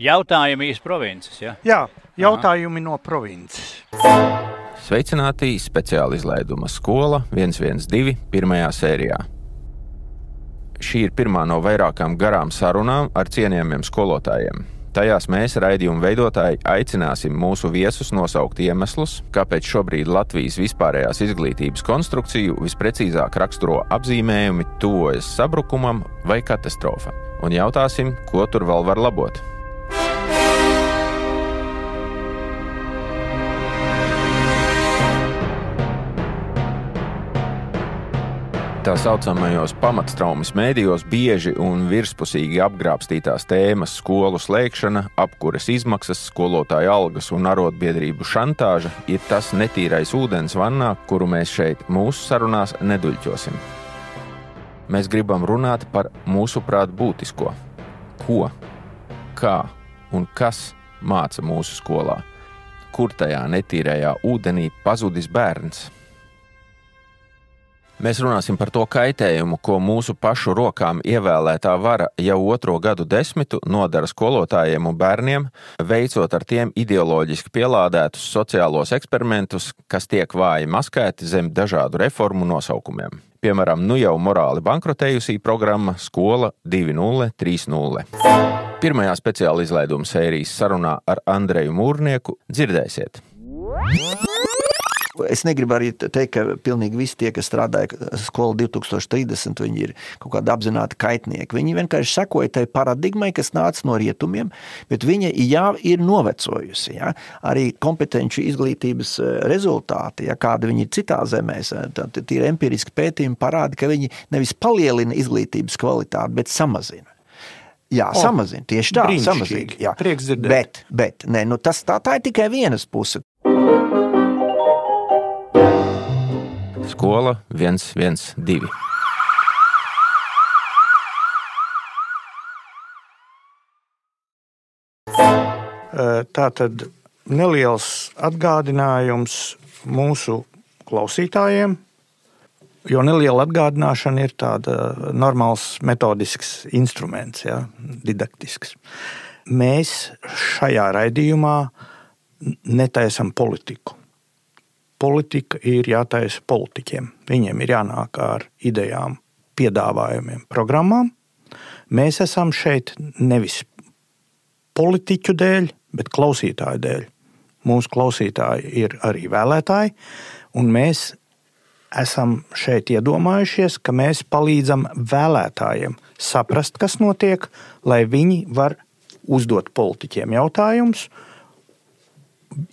Jautājumi iz provinces, ja? Jā, jautājumi Aha. no provinces. Sveicināti speciāla izlaiduma skola 112. pirmajā sērijā. Šī ir pirmā no vairākām garām sarunām ar cienījamiem skolotājiem. Tajās mēs, raidījuma veidotāji, aicināsim mūsu viesus nosaukt iemeslus, kāpēc šobrīd Latvijas vispārējās izglītības konstrukciju visprecīzāk raksturo apzīmējumi tuvojas sabrukumam vai katastrofam, un jautāsim, ko tur vēl var labot. Tā saucamajos pamatstraumas mēdījos bieži un virspusīgi apgrābstītās tēmas skolu slēgšana, apkures izmaksas, skolotāju algas un arotbiedrību šantāža ir tas netīrais ūdens vannā, kuru mēs šeit mūsu sarunās neduļķosim. Mēs gribam runāt par mūsuprāt būtisko. Ko, kā un kas māca mūsu skolā? Kur tajā netīrajā ūdenī pazudis bērns? Mēs runāsim par to kaitējumu, ko mūsu pašu rokām ievēlētā vara jau otro gadu desmitu nodara skolotājiem un bērniem, veicot ar tiem ideoloģiski pielādētus sociālos eksperimentus, kas tiek vāji maskēti zem dažādu reformu nosaukumiem. Piemēram, nu jau morāli bankrotējusī programma Skola 2.0.3.0. Pirmajā speciāla izlaiduma sērijas sarunā ar Andreju Mūrnieku dzirdēsiet. Es negribu arī teikt, ka pilnīgi visi tie, kas strādāja skolā 2030, viņi ir kaut kādi apzināti kaitnieki. Viņi vienkārši sekoja tai paradigmai, kas nāca no rietumiem, bet viņa jau ir novecojusi. Ja? Arī kompetenci izglītības e, rezultāti, ja kāda viņi ir citā zemēs, e, tad tie empiriski pētījumi parāda, ka viņi nevis palielina izglītības kvalitāti, bet samazina. Jā, oh, samazina. Tieši tā, samazina. Prieks dzirdēt. Bet, bet ne, nu tas, tā, tā ir tikai vienas puse. Skola 112. Tā tad neliels atgādinājums mūsu klausītājiem, jo neliela atgādināšana ir tāda normāls metodisks instruments, ja, didaktisks. Mēs šajā raidījumā netaisam politiku politika ir jātaisa politiķiem. Viņiem ir jānāk ar idejām, piedāvājumiem, programmām. Mēs esam šeit nevis politiķu dēļ, bet klausītāju dēļ. Mūsu klausītāji ir arī vēlētāji, un mēs esam šeit iedomājušies, ka mēs palīdzam vēlētājiem saprast, kas notiek, lai viņi var uzdot politiķiem jautājumus,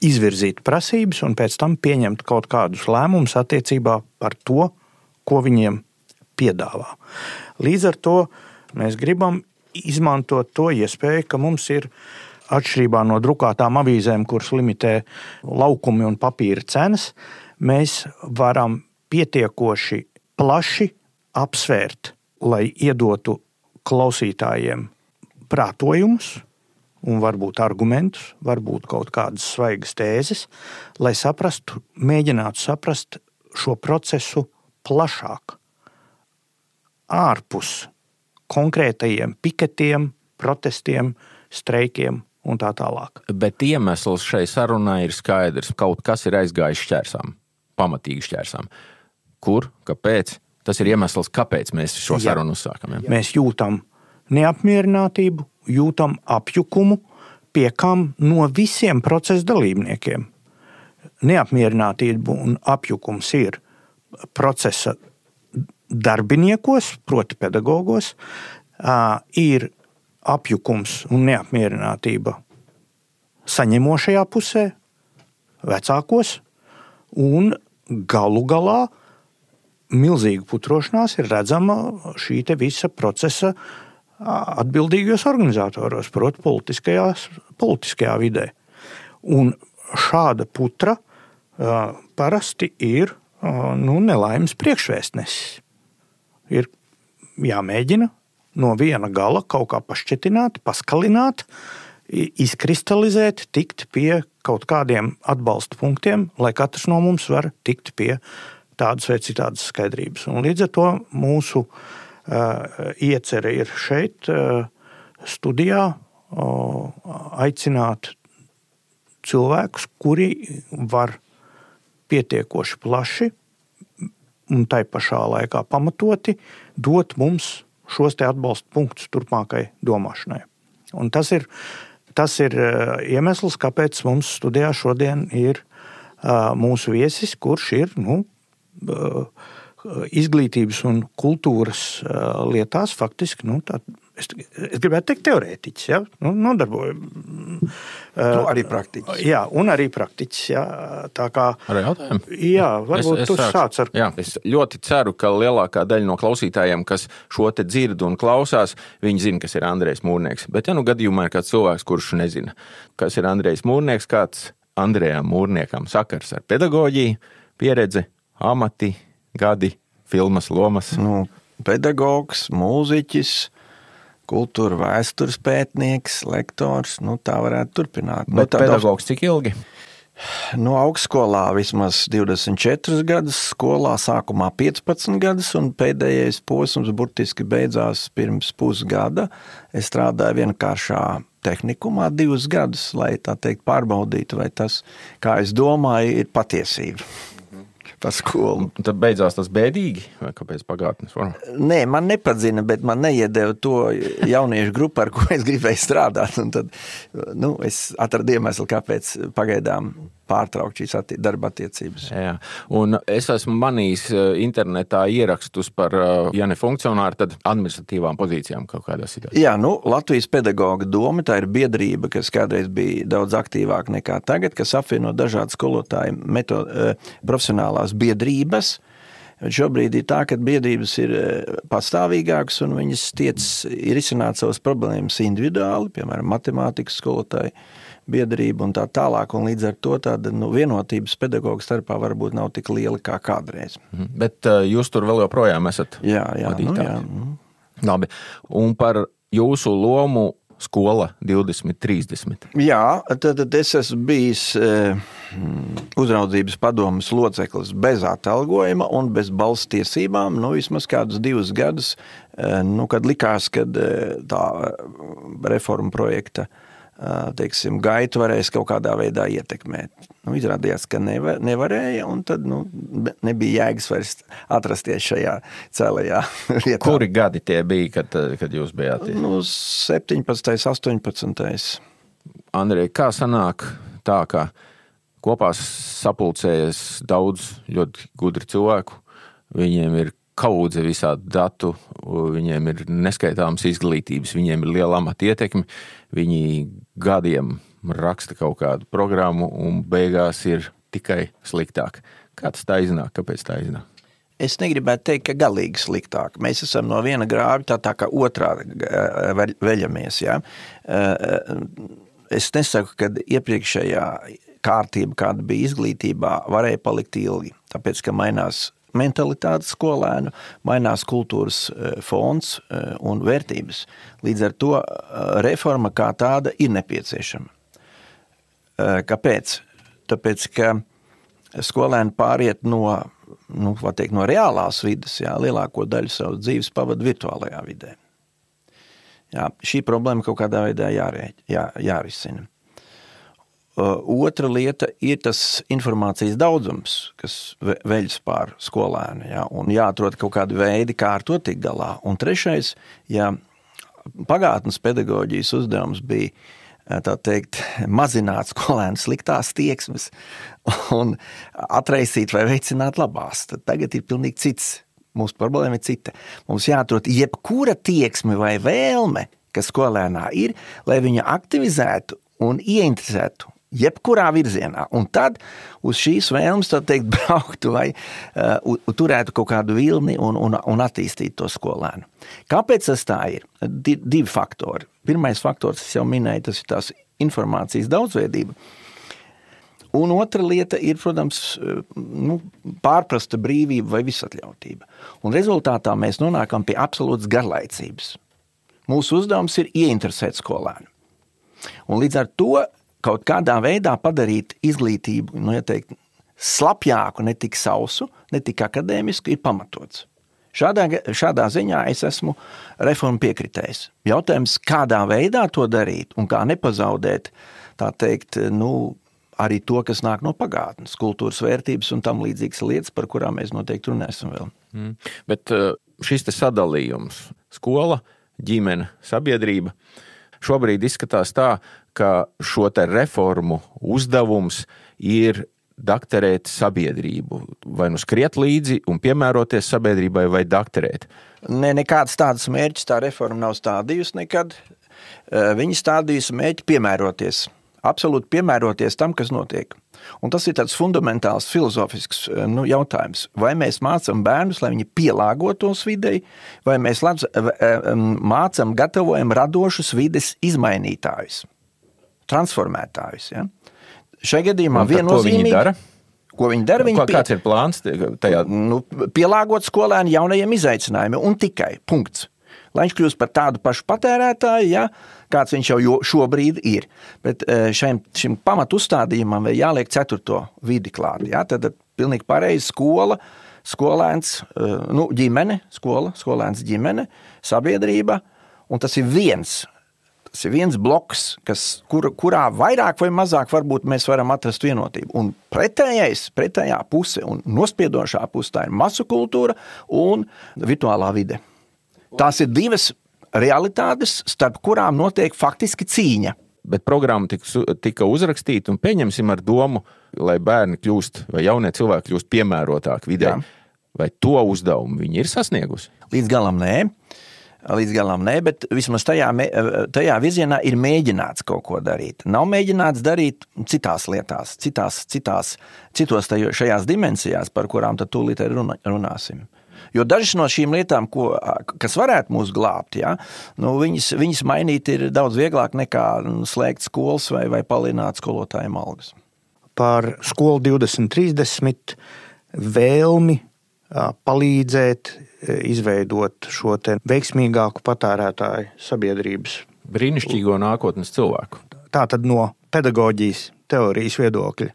izvirzīt prasības un pēc tam pieņemt kaut kādus lēmumus attiecībā par to, ko viņiem piedāvā. Līdz ar to mēs gribam izmantot to iespēju, ka mums ir atšķirībā no drukātām avīzēm, kuras limitē laukumi un papīra cenas, mēs varam pietiekoši plaši apsvērt, lai iedotu klausītājiem prātojumus, un varbūt argumentus, varbūt kaut kādas svaigas tēzes, lai saprastu, mēģinātu saprast šo procesu plašāk, ārpus konkrētajiem piketiem, protestiem, streikiem un tā tālāk. Bet iemesls šai sarunai ir skaidrs. Kaut kas ir aizgājis šķērsām, pamatīgi šķērsām. Kur, kāpēc? Tas ir iemesls, kāpēc mēs šo sarunu uzsākam. Ja? Mēs jūtam neapmierinātību, jūtam apjukumu, pie kam no visiem procesa dalībniekiem. Neapmierinātība un apjukums ir procesa darbiniekos, proti, pedagogos, ir apjukums un neapmierinātība saņemošajā pusē, vecākos, un galu galā milzīga putrošanās ir redzama šī visa procesa atbildīgos organizatoros, proti, politiskajā vidē. Un šāda putra parasti ir nu, nelaimes priekšvēstnesis. Ir jāmēģina no viena gala kaut kā pašķetināt, paskalināt, izkristalizēt, tikt pie kaut kādiem atbalsta punktiem, lai katrs no mums var tikt pie tādas vai citādas skaidrības. Un līdz ar to mūsu uh, iecerē ir šeit, eh, studijā, aicināt cilvēkus, kuri var pietiekoši plaši un tai pašā laikā pamatoti dot mums šos atbalsta punktus turpmākai domāšanai. Un tas ir, tas ir iemesls, kāpēc mums studijā šodien ir mūsu viesis, kurš ir nu, izglītības un kultūras lietās faktiski nu, tā, es, es gribētu teikt, teorētiķis. Ja? Nu, nodarbojas. Nu, arī praktiķis. Jā, un arī praktiķis. Ja? Tā kā. Ar jautājumu? Jā, varbūt es, es tu sāc ar. Jā, es ļoti ceru, ka lielākā daļa no klausītājiem, kas šo te dzird un klausās, viņi zina, kas ir Andrejs Mūrnieks. Bet, ja nu gadījumā ir kāds cilvēks, kurš nezina, kas ir Andrejs Mūrnieks, kāds Andrejam Mūrniekam sakars ar pedagoģiju, pieredzi, amati, gadi, filmas, lomas? Nu, pedagogs, mūziķis, kultūra vēstures pētnieks, lektors. Nu, tā varētu turpināt. Bet nu, pedagogs cik ilgi? No nu, augstskolā vismaz 24 gadus, skolā sākumā 15 gadus, un pēdējais posms burtiski beidzās pirms pusgada. Es strādāju vienkāršā tehnikumā divus gadus, lai tā teikt pārbaudītu, vai tas, kā es domāju, ir patiesība par skolu. Tad beidzās tas bēdīgi, vai kāpēc pagātnes formā? Nē, man nepadzina, bet man neiedeva to jauniešu grupu, ar ko es gribēju strādāt. Un tad nu, es atradu iemeslu, kāpēc pagaidām pārtraukt šīs atti darba attiecības. Jā. Un es esmu manījis eh, internetā ierakstus par, eh, ja ne funkcionāru, tad administratīvām pozīcijām kaut kādā situācijā. Jā, nu, Latvijas pedagoga doma, tā ir biedrība, kas kādreiz bija daudz aktīvāka nekā tagad, kas apvieno dažādas skolotāju metod, eh, profesionālās biedrības. Šobrīd ir tā, ka biedrības ir pastāvīgākas un viņas tiec ir izsināt savas problēmas individuāli, piemēram, matemātikas skolotāji biedrība un tā tālāk. Un līdz ar to tāda nu, vienotības pedagoģa starpā varbūt nav tik liela kā kādreiz. Mhm. Bet uh, jūs tur vēl joprojām esat? Jā, jā, nu, jā. Mhm. Labi. Un par jūsu lomu skola 2030. Jā, tad, tad es esmu bijis eh, uzraudzības padomas loceklis bez atalgojuma un bez balss tiesībām, nu vismaz kādus divus gadus, eh, nu, kad likās, ka tā reforma projekta uh, teiksim, gaitu varēs kaut kādā veidā ietekmēt. Nu, izrādījās, ka nevar, nevarēja, un tad nu, nebija jēgas vairs atrasties šajā cēlajā vietā. Kuri gadi tie bija, kad, kad jūs bijāt? Nu, 17, 18. Andrej, kā sanāk tā, ka kopā sapulcējies daudz ļoti gudri cilvēku, viņiem ir kaudze visādu datu, viņiem ir neskaitāmas izglītības, viņiem ir liela amata ietekme, viņi gadiem raksta kaut kādu programmu un beigās ir tikai sliktāk. Kā tas tā iznāk? Kāpēc tā iznāk? Es negribētu teikt, ka galīgi sliktāk. Mēs esam no viena grāva tā, tā kā otrā veļamies. Ja? Es nesaku, ka iepriekšējā kārtība, kāda bija izglītībā, varēja palikt ilgi. Tāpēc, ka mainās mentalitāte skolēnu, mainās kultūras e, fons e, un vērtības. Līdz ar to e, reforma kā tāda ir nepieciešama. Kāpēc? Tāpēc, ka skolēni pāriet no, nu, teikt, no reālās vidas, jā, lielāko daļu savas dzīves pavada virtuālajā vidē. Jā, šī problēma kaut kādā veidā jārē, jā, jārisina. Uh, otra lieta ir tas informācijas daudzums, kas veļas pār skolēnu, ja, un jāatrod kaut kādi veidi, kā ar to tikt galā. Un trešais, ja pagātnes pedagoģijas uzdevums bija uh, tā teikt, mazināt skolēnu sliktās tieksmes un atraisīt vai veicināt labās, tad tagad ir pilnīgi cits. Mūsu problēma ir cita. Mums jāatrod jebkura tieksme vai vēlme, kas skolēnā ir, lai viņa aktivizētu un ieinteresētu jebkurā virzienā. Un tad uz šīs vēlmes teikt, brauktu vai uh, turētu kaut kādu vilni un, un, un attīstītu to skolēnu. Kāpēc tas tā ir? Di, divi faktori. Pirmais faktors, es jau minēju, tas ir tās informācijas daudzveidība. Un otra lieta ir, protams, nu, pārprasta brīvība vai visatļautība. Un rezultātā mēs nonākam pie absolūtas garlaicības. Mūsu uzdevums ir ieinteresēt skolēnu. Un līdz ar to kaut kādā veidā padarīt izglītību, nu, ja teikt, slapjāku, ne tik sausu, ne tik akadēmisku, ir pamatots. Šādā, šādā ziņā es esmu reformu piekritējis. Jautājums, kādā veidā to darīt un kā nepazaudēt, tā teikt, nu, arī to, kas nāk no pagātnes, kultūras vērtības un tam līdzīgas lietas, par kurām mēs noteikti runāsim vēl. Mm. Bet uh, šis sadalījums, skola, ģimene, sabiedrība, šobrīd izskatās tā, ka šo reformu uzdevums ir dakterēt sabiedrību, vai nu skriet līdzi un piemēroties sabiedrībai, vai dakterēt? Ne, nekāds tāds mērķis tā reforma nav stādījusi nekad. Viņa stādījusi mērķi piemēroties, absolūti piemēroties tam, kas notiek. Un tas ir tāds fundamentāls filozofisks nu, jautājums. Vai mēs mācām bērnus, lai viņi pielāgotos videi, vai mēs mācām, gatavojam radošus vides izmainītājus, transformētājus. Ja? Šai gadījumā viennozīmīgi. Ko, ko viņi dara? Viņi Kā, kāds ir plāns tajā? Nu, pielāgot skolēnu jaunajiem izaicinājumiem un tikai punkts. Lai viņš kļūst par tādu pašu patērētāju, ja, kāds viņš jau šobrīd ir. Bet e, šim, šim pamatu uzstādījumam vēl jāliek ceturto vidi klāt. Ja, tad pilnīgi pareizi skola, skolēns, e, nu, ģimene, skola, skolēns ģimene, sabiedrība, un tas ir viens Tas ir viens bloks, kas, kur, kurā vairāk vai mazāk varbūt mēs varam atrast vienotību. Un pretējais, pretējā puse un nospiedošā puse tā ir masu kultūra un virtuālā vide. Tās ir divas realitātes, starp kurām notiek faktiski cīņa. Bet programma tika, tika uzrakstīta un pieņemsim ar domu, lai bērni kļūst vai jaunie cilvēki kļūst piemērotāki vidē. Jā. Vai to uzdevumu viņi ir sasniegusi? Līdz galam nē. Līdz galam nē, bet vismaz tajā, tajā virzienā ir mēģināts kaut ko darīt. Nav mēģināts darīt citās lietās, citās, citās, citos tajos, šajās dimensijās, par kurām tad tūlīt runāsim. Jo dažas no šīm lietām, ko, kas varētu mūs glābt, ja, nu, viņas, viņas mainīt ir daudz vieglāk nekā slēgt skolas vai, vai palielināt skolotājiem algas. Par skolu 2030 vēlmi palīdzēt izveidot šo veiksmīgāku patērētāju sabiedrības. Brīnišķīgo nākotnes cilvēku. Tā tad no pedagoģijas teorijas viedokļa,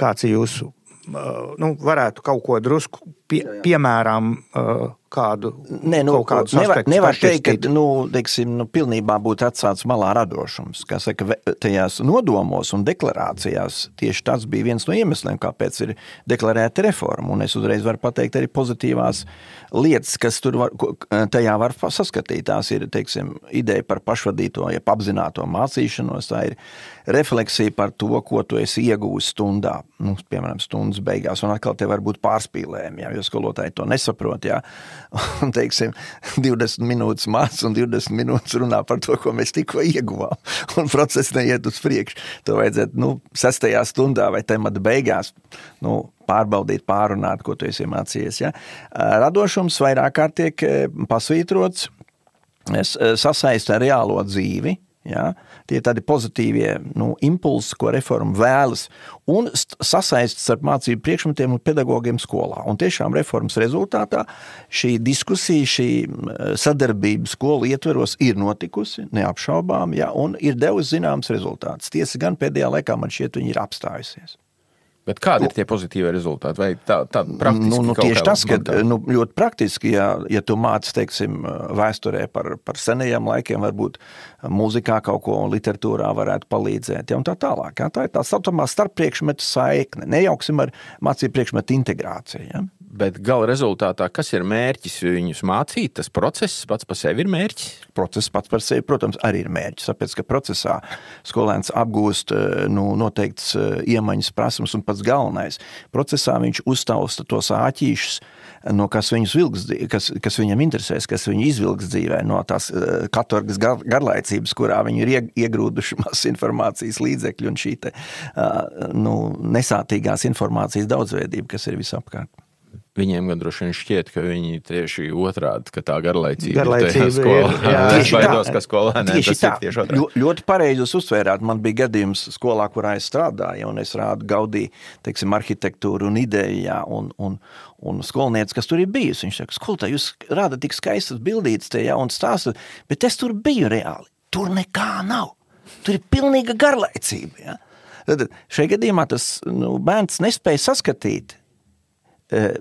kāds ir jūsu, nu, varētu kaut ko drusku pie, piemēram kādu Nē, nu, nevar, nevar teikt, ka nu, teiksim, nu, pilnībā būtu atstāts malā radošums. Kā saka, tajās nodomos un deklarācijās tieši tas bija viens no iemesliem, kāpēc ir deklarēta reforma. Un es uzreiz varu pateikt arī pozitīvās lietas, kas tur var, tajā var saskatīt. Tās ir teiksim, ideja par pašvadīto, ja apzināto mācīšanos, tā ir refleksija par to, ko tu esi iegūmis stundā, nu, piemēram, stundas beigās. Un atkal te var būt pārspīlējumi, ja, jo skolotāji to nesaprot. Ja un, teiksim, 20 minūtes mācās un 20 minūtes runā par to, ko mēs tikko ieguvām. Un process neiet uz priekšu. To vajadzētu nu, sestajā stundā vai temata beigās nu, pārbaudīt, pārunāt, ko tu esi mācījies. Ja? Radošums vairāk kārt tiek pasvītrots, es sasaistu ar reālo dzīvi. Ja? Tie ir tādi pozitīvie nu, impulsi, ko reforma vēlas, un sasaistas ar mācību priekšmetiem un pedagogiem skolā. Un tiešām reformas rezultātā šī diskusija, šī sadarbība skolu ietveros ir notikusi, neapšaubām, ja, un ir devusi zināms rezultāts. Tiesa gan pēdējā laikā man šķiet, viņi ir apstājusies. Bet kādi ir tie pozitīvie rezultāti? Vai tā, tā praktiski? Nu, nu, tieši tas, ka nu, ļoti praktiski, ja, ja tu māci, teiksim, vēsturē par, par senajiem laikiem, varbūt mūzikā kaut ko un literatūrā varētu palīdzēt, ja, un tā tālāk. Ja. Tā ir tā saucamā starppriekšmetu saikne. Nejauksim ar mācību priekšmetu integrāciju. Ja. Bet gala rezultātā, kas ir mērķis viņus mācīt, tas process pats par sevi ir mērķis? Process pats par sevi, protams, arī ir mērķis. Tāpēc, ka procesā skolēns apgūst eh, nu, noteikts eh, iemaņas prasmes un pats galvenais. Procesā viņš uztausta tos āķīšus, no kas, vilks, kas, kas viņam interesēs, kas viņu izvilks dzīvē, no tās uh, katorgas gar, garlaicības, kurā viņi ir iegrūduši mazas informācijas līdzekļi un šī te, nu, nesātīgās informācijas daudzveidība, kas ir visapkārt. Viņiem gan droši vien šķiet, ka viņi tieši otrādi, ka tā garlaicība, garlaicība ir skolā. Jā, tieši baidos, ka skolēniem tieši tas tā. tieši. Ļo, ļoti pareizi jūs uztvērāt. Man bija gadījums skolā, kurā es strādāju, un es rādu Gaudī, teiksim, arhitektūru un ideju, jā, un, un, un skolniece, kas tur ir bijusi, viņš saka, skolotāji, jūs rādat tik skaistas bildītas te, jā, un stāstat, bet es tur biju reāli. Tur nekā nav. Tur ir pilnīga garlaicība, jā. Tad šajā gadījumā tas nu, bērns nespēja saskatīt,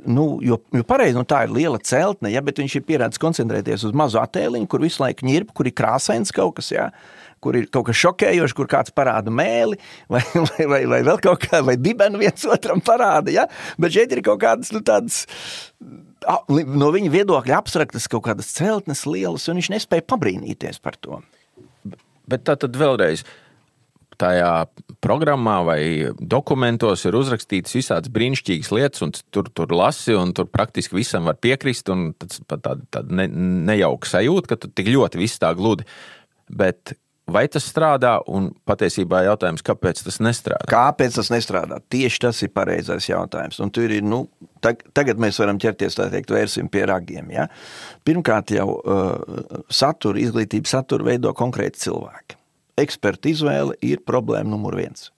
Nu, jo, jo pareizi, nu, tā ir liela celtne, ja, bet viņš ir pierādījis koncentrēties uz mazu attēliņu, kur visu laiku ņirp, kur ir krāsains kaut kas, ja, kur ir kaut kas šokējošs, kur kāds parāda mēli, vai, vai, vai, vai vēl kaut kā, vai dibenu viens otram parāda, ja, bet šeit ir kaut kādas, nu, tādas, no viņa viedokļa abstraktas kaut kādas celtnes lielas, un viņš nespēja pabrīnīties par to. Bet tā tad vēlreiz. Tajā programmā vai dokumentos ir uzrakstītas visādas brīnišķīgas lietas, un tur, tur lasi, un tur praktiski visam var piekrist. Tas ir tāda, tāda ne, nejauka sajūta, ka tur tik ļoti viss tā gludi. Bet vai tas strādā? Un patiesībā jautājums, kāpēc tas nestrādā? Kāpēc tas nestrādā? Tieši tas ir pareizais jautājums. Un tur ir, nu, tag, tagad mēs varam ķerties tā teikt, vērsim pie ragiem. Ja? Pirmkārt, jau uh, satura, izglītības satura veido konkrēti cilvēki. Eksperta izvēle ir problēma numur viens.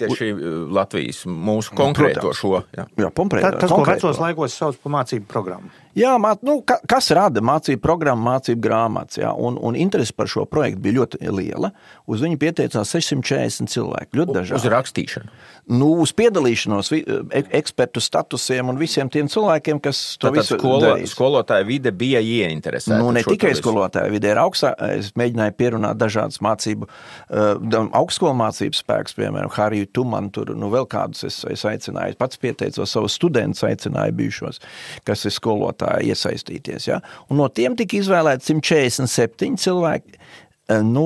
Tieši uh, Latvijas mūsu konkrēto protams. šo. Jā. Jā, pomprē, Tā, tas, ko konkrēto. vecos laikos sauc par mācību programmu. Jā, mā, nu, ka, kas rada mācību programmu, mācību grāmatas, jā, un, un interesi par šo projektu bija ļoti liela. Uz viņu pieteicās 640 cilvēki, ļoti Uz dažādi. rakstīšanu. Nu, uz piedalīšanos e- ekspertu statusiem un visiem tiem cilvēkiem, kas to Tātad visu skolo, darīs. skolotāja vide bija ieinteresēta. Nu, ne tikai skolotāju vidē, ir augstā. Es mēģināju pierunāt dažādas mācību, uh, augstskolu mācību spēkus, piemēram, Hariju Tumanu, tur nu, vēl kādus es, es aicināju. Pats pieteicos savus studentus, aicināju bijušos, kas ir skolotāji iesaistīties. Ja? Un no tiem tika izvēlēti 147 cilvēki. Eh, Nu,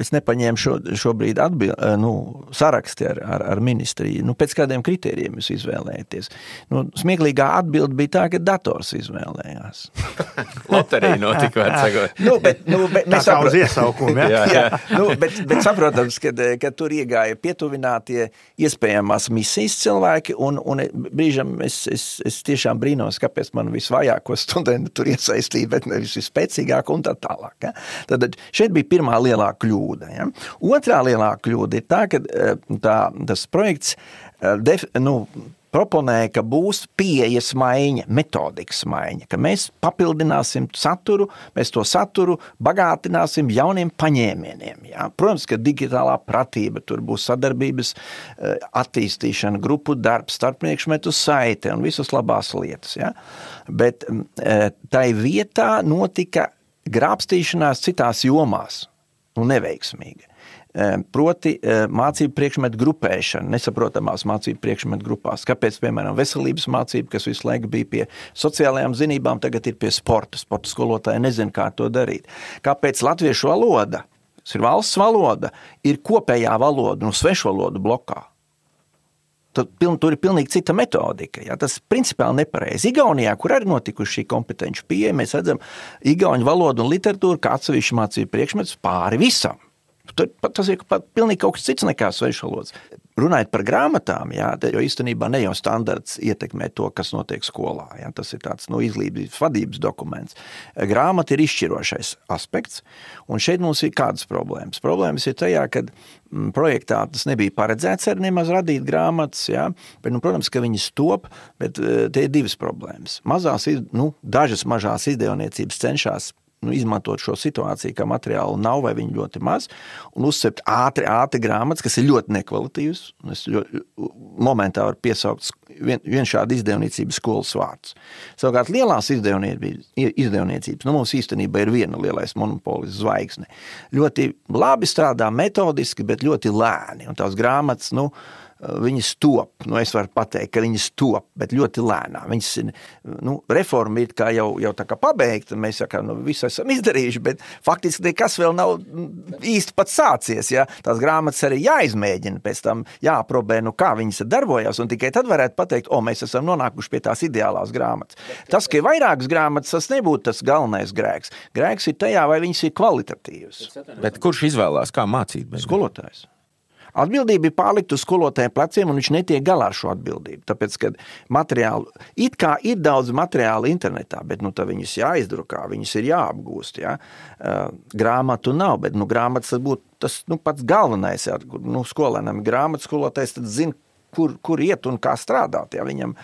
es nepaņēmu šo, šobrīd atbild, eh, nu, saraksti ar, ar, ar ministriju. Nu, pēc kādiem kritērijiem jūs izvēlēties? Nu, smieklīgā atbilde bija tā, ka dators izvēlējās. Loterija notika, var sakot. nu, bet, nu, bet, Tā mēs kā uz saprotam, iesaukumu. Ja? Jā, Jā, nu, bet, bet saprotams, ka, ka tur iegāja pietuvinātie iespējamās misijas cilvēki, un, un brīžam es, es, es tiešām brīnos, kāpēc man visvajāko studentu tur iesaistīja, bet nevis vispēcīgāk un tā tālāk. Ja? Tad šeit bija pirmā lielā kļūda. Ja? Otrā lielā kļūda ir tā, ka eh, tā, tas projekts eh, def, nu, proponēja, ka būs pieejas maiņa, metodikas maiņa, ka mēs papildināsim saturu, mēs to saturu bagātināsim jauniem paņēmieniem. Jā. Protams, ka digitālā pratība, tur būs sadarbības eh, attīstīšana, grupu darbs, starppriekšmetu saite un visas labās lietas. Jā. Bet mm, tai vietā notika grābstīšanās citās jomās, nu neveiksmīgi. Eh, Proti, eh, mācību priekšmetu grupēšana, nesaprotamās mācību priekšmetu grupās. Kāpēc, piemēram, veselības mācība, kas visu laiku bija pie sociālajām zinībām, tagad ir pie sporta. Sporta skolotāji nezina, kā to darīt. Kāpēc latviešu valoda, kas ir valsts valoda, ir kopējā valoda, nu, svešvalodu blokā? Piln, tur ir pilnīgi cita metodika. Ja? Tas ir principiāli nepareizi. Igaunijā, kur arī notikuši šī kompetenci pieeja, mēs redzam igauņu valodu un literatūru kā atsevišķu mācību priekšmetus pāri visam. Tur, tas ir pat pilnīgi kaut kas cits nekā svešvalodas. Runājot par grāmatām, jā, jo īstenībā ne jau standarts ietekmē to, kas notiek skolā. Jā, tas ir tāds no izglītības vadības dokuments. Grāmata ir izšķirošais aspekts, un šeit mums ir kādas problēmas. Problēmas ir tajā, ka mm, projektā tas nebija paredzēts arī nemaz radīt grāmatas, jā, bet, nu, protams, ka viņas top, bet eh, te ir divas problēmas. Mazās, nu, dažas mažās izdevniecības cenšas nu, izmantot šo situāciju, ka materiālu nav vai viņi ļoti maz, un uzcept ātri, ātri grāmatas, kas ir ļoti nekvalitīvas. Es ļoti, momentā varu piesaukt vien, vien šādu izdevniecības skolas vārdus. Savukārt lielās izdevniecības, nu mums īstenībā ir viena lielais monopolis zvaigzne, ļoti labi strādā metodiski, bet ļoti lēni, un tās grāmatas, nu, viņas top. Nu, es varu pateikt, ka viņas top, bet ļoti lēnām. Viņas nu, reforma ir kā jau, jau tā kā pabeigta, mēs jau nu, visu esam izdarījuši, bet faktiski nekas vēl nav mm, īsti pats sācies. Ja? Tās grāmatas arī jāizmēģina, pēc tam jāaprobē, nu, kā viņas darbojas, un tikai tad varētu pateikt, o, mēs esam nonākuši pie tās ideālās grāmatas. Tas, ka ir vairākas grāmatas, tas nebūtu tas galvenais grēks. Grēks ir tajā, vai viņas ir kvalitatīvas. Bet kurš izvēlās, kā mācīt? Skolotājs. Atbildība ir pārlikt uz skolotāja pleciem, un viņš netiek galā ar šo atbildību. Tāpēc, kad materiālu, it kā ir daudz materiālu internetā, bet nu, viņas jāizdrukā, viņas ir jāapgūst. Ja? Grāmatu nav, bet nu, grāmatas būtu tas nu, pats galvenais. Ja? Nu, skolēnam ir grāmatas, skolotājs zina, kur, kur iet un kā strādāt, ja viņam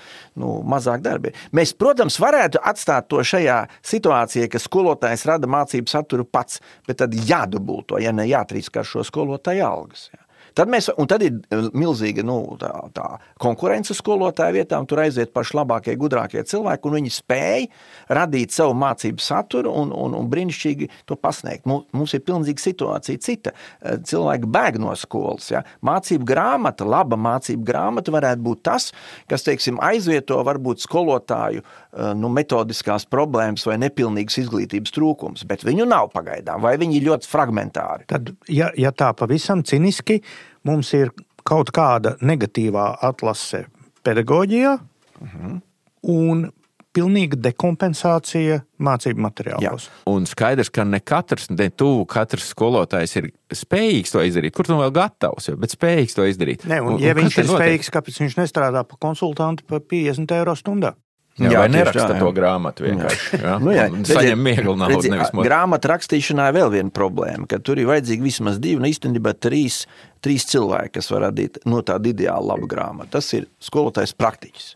nu, mazāk darbi. ir. Mēs, protams, varētu atstāt to šajā situācijā, ka skolotājs rada mācību saturu pats, bet tad jādubulto, ja ne jātrīskāršo skolotāju algas. Ja. Tad, mēs, un tad ir eh, milzīga nu, tā, tā konkurence skolotāju vietām. Tur aiziet paši labākie, gudrākie cilvēki, un viņi spēj radīt savu mācību saturu un, un, un brīnišķīgi to pasniegt. Mums ir pilnīgi situācija cita. Eh, cilvēki bēg no skolas. Ja? Mācību grāmata, laba mācību grāmata varētu būt tas, kas teiksim, aizvieto varbūt skolotāju eh, nu, metodiskās problēmas vai nepilnīgas izglītības trūkums, bet viņu nav pagaidām, vai viņi ir ļoti fragmentāri. Tad, ja, ja tā pavisam ciniski, mums ir kaut kāda negatīvā atlase pedagoģijā uh mhm. -huh. un pilnīga dekompensācija mācību materiālos. Jā. Un skaidrs, ka ne katrs, ne tuvu katrs skolotājs ir spējīgs to izdarīt. Kur tu vēl gatavs, jau, bet spējīgs to izdarīt? Ne, un, un, ja un viņš ir notiek? spējīgs, kāpēc viņš nestrādā pa konsultantu par 50 eiro stundā? Jā, jā, neraksta to grāmatu vienkārši? Jā. Nu, jā, saņem vieglu naudu. Redzi, nevis motu. Grāmatu rakstīšanā ir vēl viena problēma, ka tur ir vajadzīgi vismaz divi, un īstenībā trīs, trīs cilvēki, kas var radīt no tādu ideālu labu grāmatu. Tas ir skolotājs praktiķis,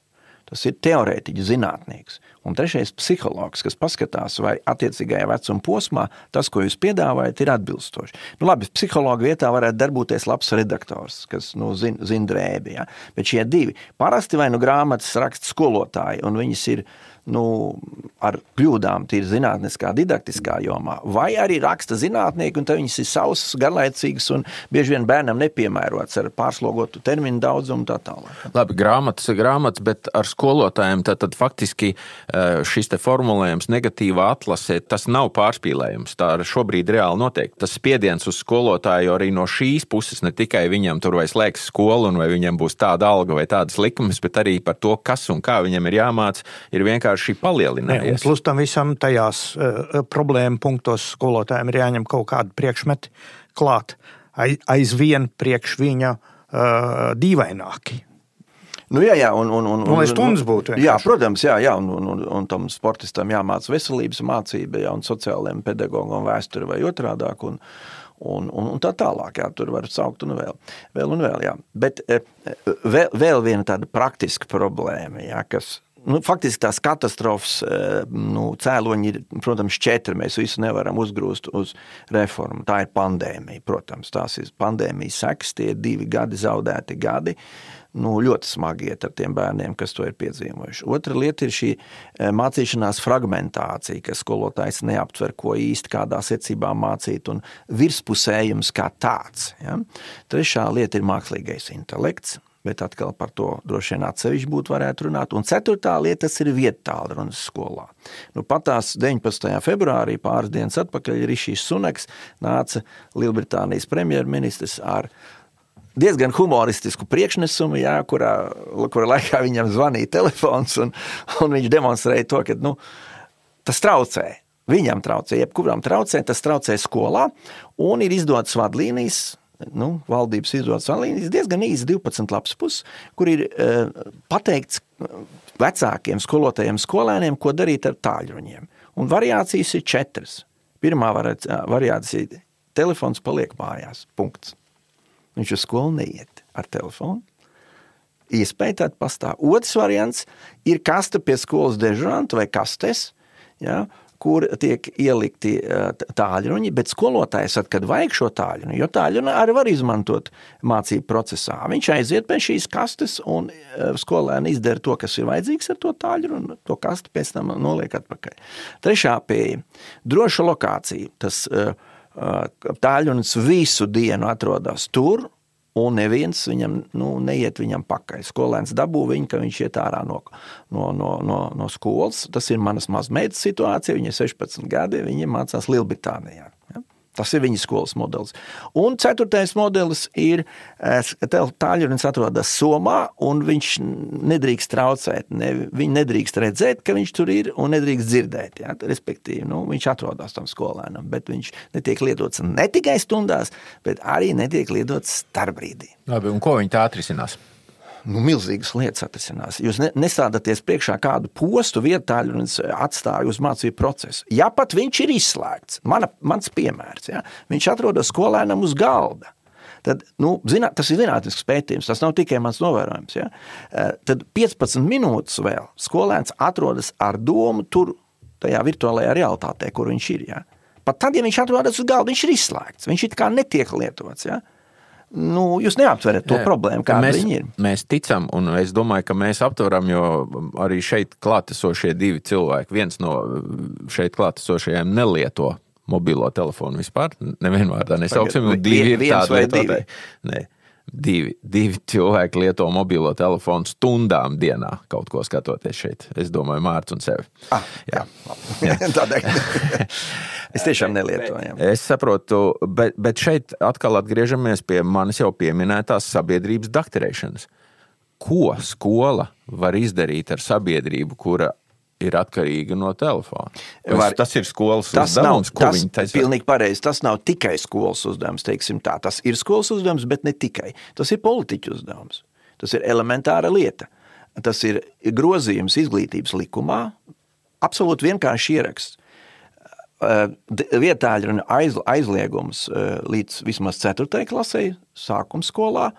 tas ir teorētiķis, zinātnieks. Un trešais - psihologs, kas paskatās, vai attiecīgajā vecuma posmā tas, ko jūs piedāvājat, ir atbilstoši. Nu, labi, psihologa vietā varētu darboties labs redaktors, kas nu, zina zin drēbi. Ja? Bet šie divi parasti vai nu grāmatas raksta skolotāji, un viņas ir nu, ar kļūdām, tīri zinātniskā, didaktiskā jomā, vai arī raksta zinātnieki, un viņas ir sausas, garlaicīgas un bieži vien bērnam nepiemērots ar pārslogotu terminu daudzumu un tā tālāk. Labi, grāmatas ir grāmatas, bet ar skolotājiem tad, tad faktiski eh, šis te formulējums negatīvā atlasē, tas nav pārspīlējums. Tā šobrīd reāli notiek. Tas spiediens uz skolotāju arī no šīs puses, ne tikai viņam tur vai slēgs skolu, un vai viņam būs tāda alga vai tādas likumas, bet arī par to, kas un kā viņam ir jāmāc, ir vienkārši vienkārši palielinājies. Plus tam visam tajās uh, problēmu punktos skolotājiem ir jāņem kaut kādi priekšmeti klāt, aizvien priekš viņa uh, dīvaināki. Nu, jā, jā, un, un, un, un, lai stundas būtu. Vienkārši. Jā, protams, jā, jā un, un, un, un tam sportistam jāmāca veselības mācība, jā, un sociālajiem pedagogam vēsture vai otrādāk. Un, un, un, un tā tālāk. Jā, tur var saukt un vēl, vēl, un vēl jā. Bet vēl, vēl viena tāda praktiska problēma, jā, kas nu, faktiski tās katastrofas eh, nu, cēloņi ir, protams, četri. Mēs visu nevaram uzgrūst uz reformu. Tā ir pandēmija, protams, tās ir pandēmijas sekas, tie ir divi gadi, zaudēti gadi. Nu, ļoti smagi iet ar tiem bērniem, kas to ir piedzīvojuši. Otra lieta ir šī eh, mācīšanās fragmentācija, ka skolotājs neaptver, ko īsti kādā secībā mācīt, un virspusējums kā tāds. Ja? Trešā lieta ir mākslīgais intelekts bet atkal par to droši vien atsevišķi būtu varētu runāt. Un ceturtā lieta ir vietāla runas skolā. Nu, patās 19. februārī, pāris dienas atpakaļ, Rišijs Sunaks nāca Lielbritānijas premjerministrs ar diezgan humoristisku priekšnesumu, jā, kurā, kurā laikā viņam zvanīja telefons, un, un viņš demonstrēja to, ka nu, tas traucē. Viņam traucē, jebkuram traucē, tas traucē skolā, un ir izdotas vadlīnijas, nu, valdības izdodas analīzes, diezgan īsi 12 lapas puses, kur ir uh, pateikts eh, vecākiem skolotājiem, skolēniem, ko darīt ar tāļruņiem. Un variācijas ir četras. Pirmā variācija ir telefons paliek mājās. Punkts. Viņš uz skolu neiet ar telefonu. Iespēja tāda pastāv. Otrs variants ir kaste pie skolas dežuranta vai kastes, ja, kur tiek ielikti tāļruņi, bet skolotājs, kad vajag šo tāļruņu, jo tāļruņu arī var izmantot mācību procesā, viņš aiziet pie šīs kastes un skolēni izdara to, kas ir vajadzīgs ar to tāļruņu, to kastu pēc tam noliek atpakaļ. Trešā pieeja – droša lokācija. Tas tāļrunis visu dienu atrodas tur, un neviens viņam nu, neiet viņam pakaļ. Skolēns dabū viņu, ka viņš iet ārā no, no, no, no, no skolas. Tas ir manas mazmeitas situācija, viņa ir 16 gadi, viņa mācās Lielbritānijā. Tas ir viņa skolas modelis. Un ceturtais modelis ir tāļrunis atrodas Somā, un viņš nedrīkst traucēt. Ne, viņi nedrīkst redzēt, ka viņš tur ir, un nedrīkst dzirdēt. Ja? Respektīvi, nu, viņš atrodas tam skolēnam, bet viņš netiek lietots ne tikai stundās, bet arī netiek lietots starpbrīdī. Labi, un ko viņi tā atrisinās? Nu, milzīgas lietas atrisinās. Jūs ne, nestādaties priekšā kādu postu vietāļu un atstāju uz mācību procesu. Ja pat viņš ir izslēgts, mana, mans piemērs, ja, viņš atrodas skolēnam uz galda. Tad, nu, zināt, tas ir zinātnisks pētījums, tas nav tikai mans novērojums. Ja? Eh, tad 15 minūtes vēl skolēns atrodas ar domu tur, tajā virtuālajā realitātē, kur viņš ir. Ja? Pat tad, ja viņš atrodas uz galda, viņš ir izslēgts, viņš it kā netiek lietots. Ja? Nu, jūs neaptverat to Jā, problēmu, kāda mēs, ir. Mēs ticam, un es domāju, ka mēs aptveram, jo arī šeit klātesošie divi cilvēki, viens no šeit klātesošajiem nelieto mobilo telefonu vispār. Nevienu vārdā nesauksim, un divi ir tādi lietotāji. Divi, divi cilvēki lieto mobilo telefonu stundām dienā, kaut ko skatoties šeit. Es domāju, Mārcis un sevi. Ah, jā, tādēļ. es tiešām nelietoju. jā. Es saprotu, bet, bet šeit atkal atgriežamies pie manis jau pieminētās sabiedrības dakterēšanas. Ko skola var izdarīt ar sabiedrību, kura ir atkarīga no telefona? Vai Var- tas ir skolas Tas nav uzdevums, ko tas, viņi taisa? pilnīgi pareizi. Tas nav tikai skolas uzdevums, teiksim tā. Tas ir skolas uzdevums, bet ne tikai. Tas ir politiķu uzdevums. Tas ir elementāra lieta. Tas ir grozījums izglītības likumā, absolūti vienkārši ieraksts. Eh, d- Vietāļu aiz, aizliegums eh, līdz vismaz 4. klasē, sākuma skolā,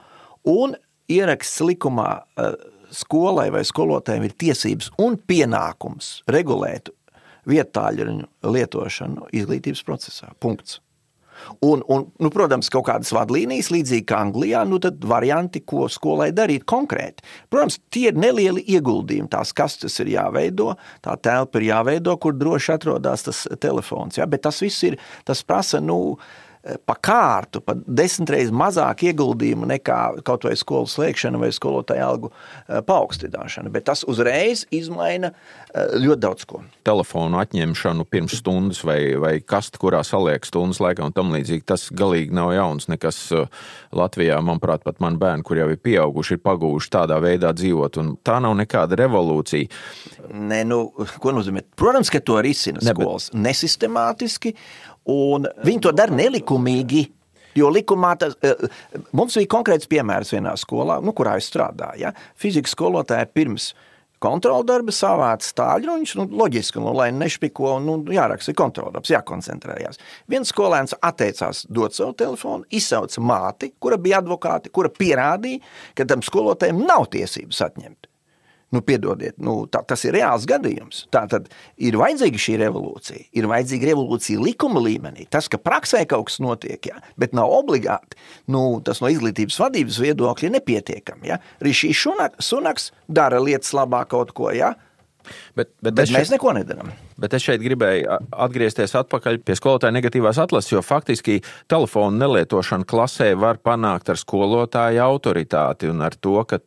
un ieraksts likumā eh, skolai vai skolotājiem ir tiesības un pienākums regulēt vietāļu lietošanu izglītības procesā. Punkts. Un, un, nu, protams, kaut kādas vadlīnijas, līdzīgi kā Anglijā, nu, tad varianti, ko skolai darīt konkrēti. Protams, tie ir nelieli ieguldījumi. Tās kastes ir jāveido, tā telpa ir jāveido, kur droši atrodas tas telefons. Ja? Bet tas viss ir, tas prasa, nu, pa kārtu, pa desmit reizes mazāk ieguldījumu nekā kaut vai skolas slēgšana vai skolotāja algu eh, paaugstināšana. Bet tas uzreiz izmaina eh, ļoti daudz ko. telefonu atņemšanu pirms stundas vai, vai kastu, kurā saliek stundas laikā un tam līdzīgi. Tas galīgi nav jauns. Nekas uh, Latvijā, manuprāt, pat mani bērni, kur jau ir pieauguši, ir pagūši tādā veidā dzīvot. un Tā nav nekāda revolūcija. Nē, nu, ko nozīmē? Protams, ka to risina skolas nesistemātiski, un viņi to dara nelikumīgi. Jo likumā tas, eh, mums bija konkrēts piemērs vienā skolā, nu, kurā es strādāju. Ja? Fizikas skolotāja pirms kontrola darba savāca stāļruņus, nu, loģiski, nu, lai nešpiko, nu, jāraksta kontrola darbs, jākoncentrējās. Viens skolēns atteicās dot savu telefonu, izsauca māti, kura bija advokāte, kura pierādīja, ka tam skolotājiem nav tiesības atņemt. Nu, piedodiet, nu, tā, tas ir reāls gadījums. Tā tad ir vajadzīga šī revolūcija. Ir vajadzīga revolūcija likuma līmenī. Tas, ka praksē kaut kas notiek, jā, bet nav obligāti, nu, tas no izglītības vadības viedokļa ir nepietiekami. Ja? Arī šī sunaks dara lietas labāk kaut ko, ja? Bet, bet, bet es mēs šeit- neko nedarām. Bet es šeit gribēju atgriezties atpakaļ pie skolotāja negatīvās atlases, jo faktiski telefonu nelietošana klasē var panākt ar skolotāja autoritāti un ar to, ka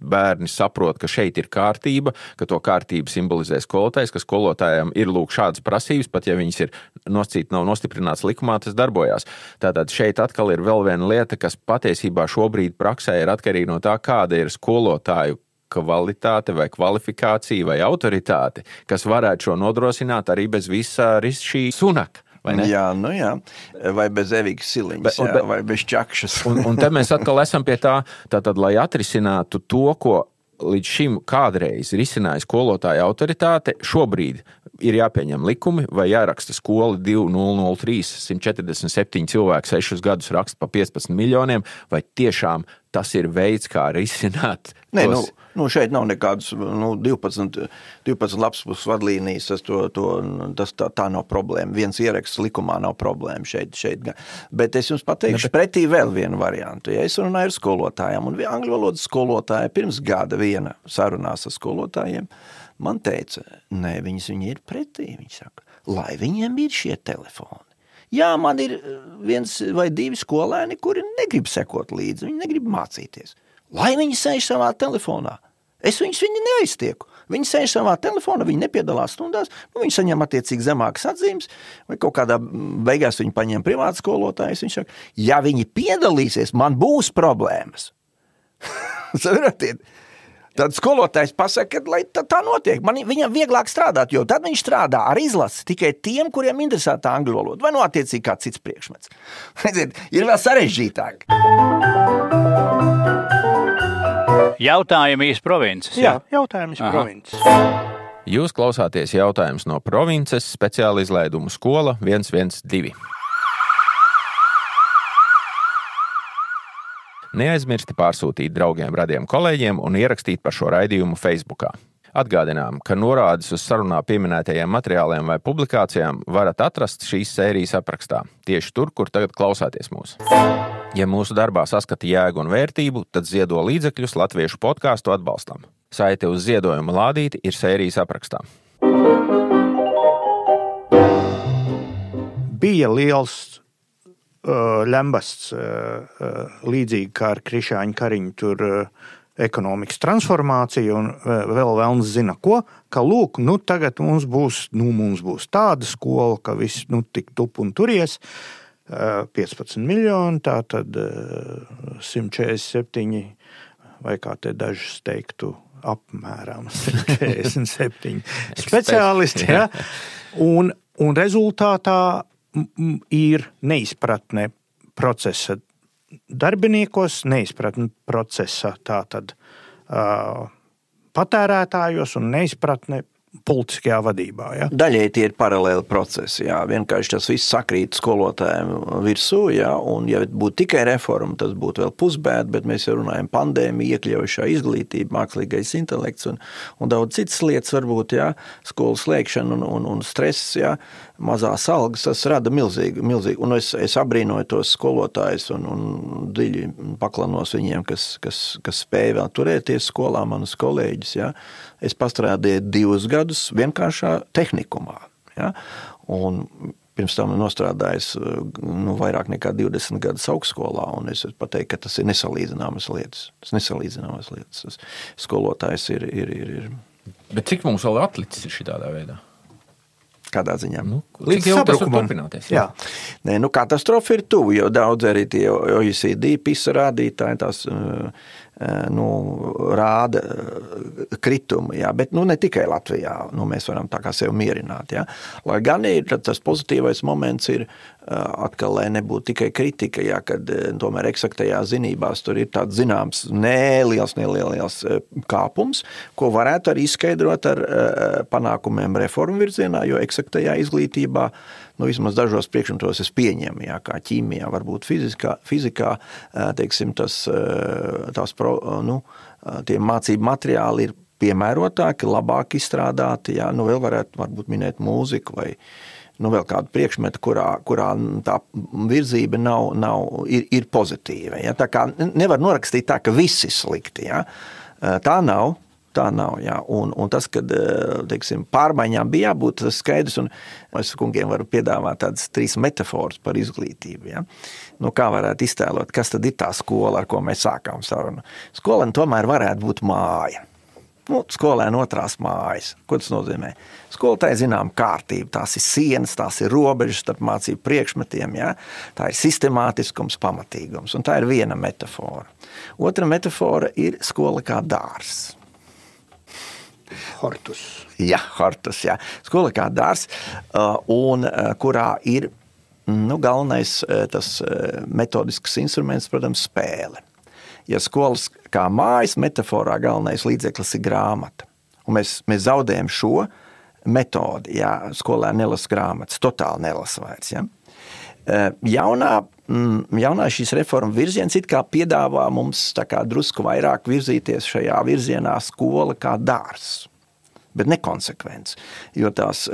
bērni saprot, ka šeit ir kārtība, ka to kārtību simbolizē skolotājs, ka skolotājiem ir lūk šādas prasības, pat ja viņas ir noscīt, nav nostiprināts likumā, tas darbojās. Tātad šeit atkal ir vēl viena lieta, kas patiesībā šobrīd praksē ir atkarīga no tā, kāda ir skolotāju kvalitāte vai kvalifikācija vai autoritāte, kas varētu šo nodrošināt arī bez visa šī sunaka. Jā, nu jā. Vai bez evīgas siliņas, jā, bet- vai bez čakšas. Un, un te mēs atkal esam pie tā, tātad, lai atrisinātu to, ko līdz šim kādreiz risināja skolotāja autoritāte, šobrīd ir jāpieņem likumi vai jāraksta skola 2003, 147 cilvēki, 6 gadus raksta pa 15 miljoniem, vai tiešām tas ir veids, kā risināt Nē, tos- nu šeit nav nekādas nu, 12, 12 lapspuses vadlīnijas. Tas, to, to, tas tā, tā nav problēma. Viens ieraksts likumā nav problēma šeit. šeit. Bet es jums pateikšu, bet... pretī vēl vienu variantu. Ja es runāju ar skolotājiem, un angļu valodas skolotāja pirms gada viena sarunās ar skolotājiem, man teica, nē, viņas viņi ir pretī. Viņi saka, lai viņiem ir šie telefoni. Jā, man ir eh, viens vai divi skolēni, kuri negrib sekot līdzi, viņi negrib mācīties. Lai viņi sēž savā telefonā. Es viņus viņi neaiztieku. Viņi sēž savā telefonā, viņi nepiedalās stundās, nu, viņi saņem attiecīgi zemākas atzīmes, vai kaut kādā mm, beigās viņi paņem privātu skolotāju. Viņš saka, ja viņi piedalīsies, man būs problēmas. Saprotiet? Tad skolotājs pasaka, ka lai tā, tā notiek. Man, viņam vieglāk strādāt, jo tad viņš strādā ar izlasi tikai tiem, kuriem interesē tā angļu valoda, vai no attiecīgi kāds cits priekšmets. Redziet, ir vēl sarežģītāk. Jautājumi iz provinces. Jā, jautājums Aha. provinces. Jūs klausāties jautājums no provinces speciāla izlaidumu skola 112. Neaizmirsti pārsūtīt draugiem, radiem kolēģiem un ierakstīt par šo raidījumu Facebook. Atgādinām, ka norādes uz sarunā pieminētajiem materiāliem vai publikācijām varat atrast šīs sērijas aprakstā, tieši tur, kur tagad klausāties mūsu. Ja mūsu darbā saskata jēgu un vērtību, tad ziedo līdzekļus latviešu podkāstu atbalstam. Saite uz ziedojuma lādīti ir sērijas aprakstā. Bija liels uh, lembasts, uh, uh, līdzīgi kā ar Krišāņu Kariņu, tur uh, ekonomikas transformācija un uh, vēl vēlams zina ko, ka lūk, nu tagad mums būs, nu, mums būs tāda skola, ka viss nu, tik tup un turies. 15 miljoni, tā tad 147 vai kā te dažs teiktu, apmēram 147 speciālisti. Ja? Un, un rezultātā ir neizpratne procesa darbiniekos, neizpratne procesa tātad, uh, patērētājos un neizpratne politiskajā vadībā. Ja? Daļai tie ir paralēli procesi. Jā. Vienkārši tas viss sakrīt skolotājiem virsū. Jā, un, ja būtu tikai reforma, tas būtu vēl pusbēda, bet mēs jau runājam par pandēmiju, iekļaujušā izglītība, mākslīgais intelekts un, un daudz citas lietas, varbūt jā, skolas slēgšana un, un, un stress. Jā mazās algas, tas rada milzīgi. milzīgi. Un es, es abrīnoju tos skolotājus un, un dziļi paklanos viņiem, kas, kas, kas spēja vēl turēties skolā, manus kolēģus. Ja. Es pastrādēju divus gadus vienkāršā tehnikumā. Ja. Un pirms tam nostrādājis nu, vairāk nekā 20 gadus augstskolā, es pateiktu, ka tas ir nesalīdzināmas lietas. Tas nesalīdzināmas lietas. Tas skolotājs ir, ir, ir, ir. Bet cik mums vēl atlicis ir šādā veidā? Kādā ziņā? Nu, Līdz sabrukumam. Jā. Jā. Nē, nu, katastrofa ir tuvu, jo daudz arī tie OECD pisa rādītāji, tās uh, nu, rāda eh, kritumu. Jā. Bet nu, ne tikai Latvijā. Nu, mēs varam tā kā sevi mierināt. Jā. Lai gan ir tas pozitīvais moments, ir eh, atkal, lai nebūtu tikai kritika, jā, kad tomēr eksaktajā zinībās tur ir tāds zināms neliels, neliels kāpums, ko varētu arī izskaidrot ar panākumiem reformu virzienā, jo eksaktajā izglītībā nu, vismaz dažos priekšmetos es pieņemu, jā, kā ķīmijā, varbūt fizikā, fizikā teiksim, tas, tās nu, tie mācību materiāli ir piemērotāki, labāk izstrādāti, jā, nu, vēl varētu varbūt minēt mūziku vai nu, vēl kādu priekšmetu, kurā, kurā tā virzība nav, nav, ir, ir pozitīva. Ja? Tā kā nevar norakstīt tā, ka viss ir slikti. Ja? Tā nav. Tā nav. Jā. Un, un tas, ka teiksim, pārmaiņām bija jābūt skaidrs, un es kungiem varu piedāvāt tādas trīs metafāras par izglītību. Jā. Nu, kā varētu iztēlot, kas tad ir tā skola, ar ko mēs sākām sarunu? Skola tomēr varētu būt māja. Nu, skolēna otrās mājas. Ko tas nozīmē? Skolotāji zinām kārtību. Tās ir sienas, tās ir robežas starp mācību priekšmetiem. Ja? Tā ir sistemātiskums, pamatīgums. Un tā ir viena metafora. Otra metafora ir skola kā dārzs. Hortus. Jā, Hortus. Jā. Skola kā dārs, uh, un uh, kurā ir nu, galvenais uh, tas metodisks instruments, protams, spēle. Ja skolas kā mājas metaforā galvenais līdzeklis ir grāmata, un mēs, mēs zaudējam šo metodi, ja skolā nelasa grāmatas, totāli nelasa vairs. Ja? Jaunā, mm, jaunā šīs reformas virziens it kā piedāvā mums kā drusku vairāk virzīties šajā virzienā skola kā dārs. Bet nekonsekvents, jo tās,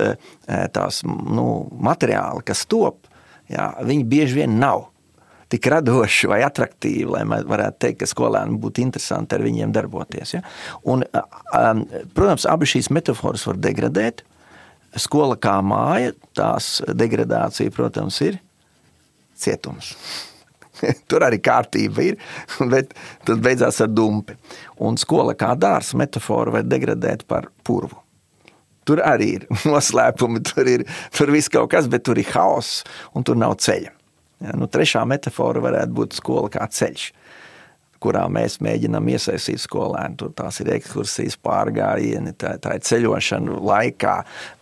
tās nu, materiāli, kas top, jā, viņi bieži vien nav tik radoši vai attraktīvi, lai varētu teikt, ka skolēniem būtu interesanti ar viņiem darboties. Ja? Un, protams, abas šīs metafāras var degradēt. Skola kā māja, tās degradācija, protams, ir cietums. Tur arī kārtība ir, bet tad beidzās ar dumpi. Un skola kā dārza metaforu var degradēt par purvu. Tur arī ir noslēpumi, tur ir tur viss kaut kas, bet tur ir haoss un tur nav ceļa. Ja, nu, trešā metāfora varētu būt skola kā ceļš kurā mēs mēģinām iesaistīt skolēnu. Tur tās ir ekskursijas, pārgājieni, tā, tā ir ceļošana laikā,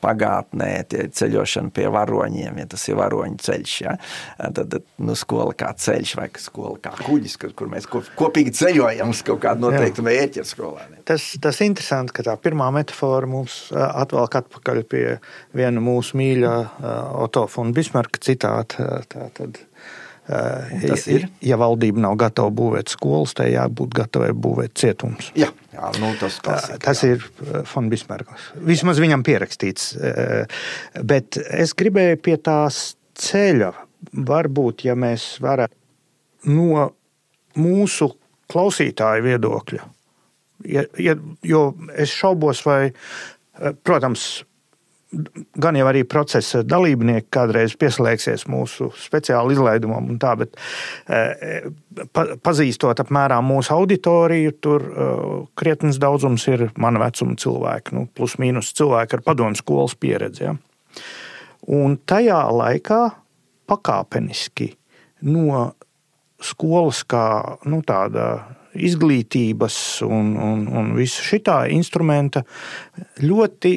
pagātnē, tie ir ceļošana pie varoņiem, ja tas ir varoņu ceļš. Ja? Tad, tad nu, skola kā ceļš vai skola kā kuģis, kur, mēs kopīgi ceļojam uz kaut kādu noteiktu mērķi ar skolēniem. Tas, tas interesanti, ka tā pirmā metāfora mums atvelk atpakaļ pie viena mūsu mīļā Otto un Bismarka citāta. Tā, tad, Eh, ir. Ja valdība nav gatava būvēt skolas, tai jābūt gatavai būvēt cietums. Jā, jā nu tas, klasika, eh, tas jā. ir Fon Bismarkas. Vismaz viņam pierakstīts. Eh, bet es gribēju pie tās ceļa, varbūt, ja mēs varētu no mūsu klausītāju viedokļa. Ja, ja, jo es šaubos, vai, protams, gan jau arī procesa dalībnieki kādreiz pieslēgsies mūsu speciāla izlaidumam, tā, bet pa, pazīstot apmēram mūsu auditoriju, tur krietnes daudzums ir mana vecuma cilvēki, nu, plus mīnus cilvēki ar padomu skolas pieredzi. Ja. Un tajā laikā pakāpeniski no skolas kā nu, tāda izglītības un, un, un visa šitā instrumenta ļoti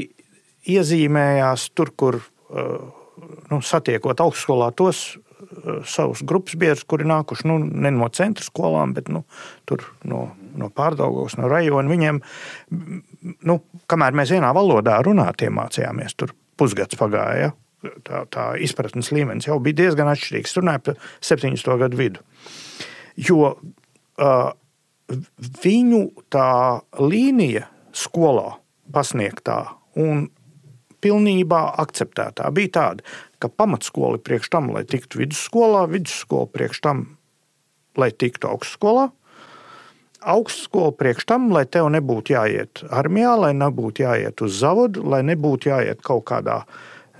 iezīmējās tur, kur nu, satiekot augstskolā tos savus grupas biedrus, kuri nākuši nu, ne no centra skolām, bet nu, no, no pārdaugos, no rajona. Viņiem, nu, kamēr mēs vienā valodā runāt, iemācījāmies, tur pusgads pagāja. Ja? Tā, tā izpratnes līmenis jau bija diezgan atšķirīgs. Runāju par 70. gadu vidu. Jo uh, viņu tā līnija skolā pasniegtā un pilnībā akceptētā bija tāda, ka pamatskola priekš tam, lai tiktu vidusskolā, vidusskola priekš tam, lai tiktu augstskolā. Augstskola priekš tam, lai tev nebūtu jāiet armijā, lai nebūtu jāiet uz zavodu, lai nebūtu jāiet kaut kādā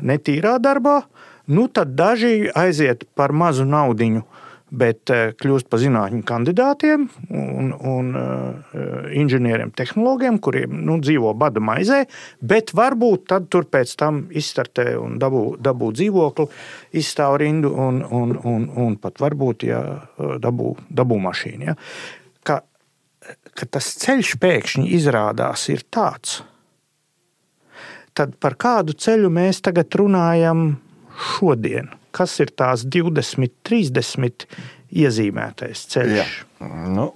netīrā darbā, nu tad daži aiziet par mazu naudiņu bet eh, kļūst par zinātņu kandidātiem un, un uh, inženieriem, tehnologiem, kuriem nu, dzīvo bada maizē, bet varbūt tad tur pēc tam izstartē un dabū, dabū dzīvokli, izstāv rindu un, un, un, un pat varbūt ja, dabū, dabū mašīnu. Ja. Ka, ka tas ceļš pēkšņi izrādās ir tāds, tad par kādu ceļu mēs tagad runājam šodien? Kas ir tās 20, 30 iezīmētais ceļš? Jā. Nu.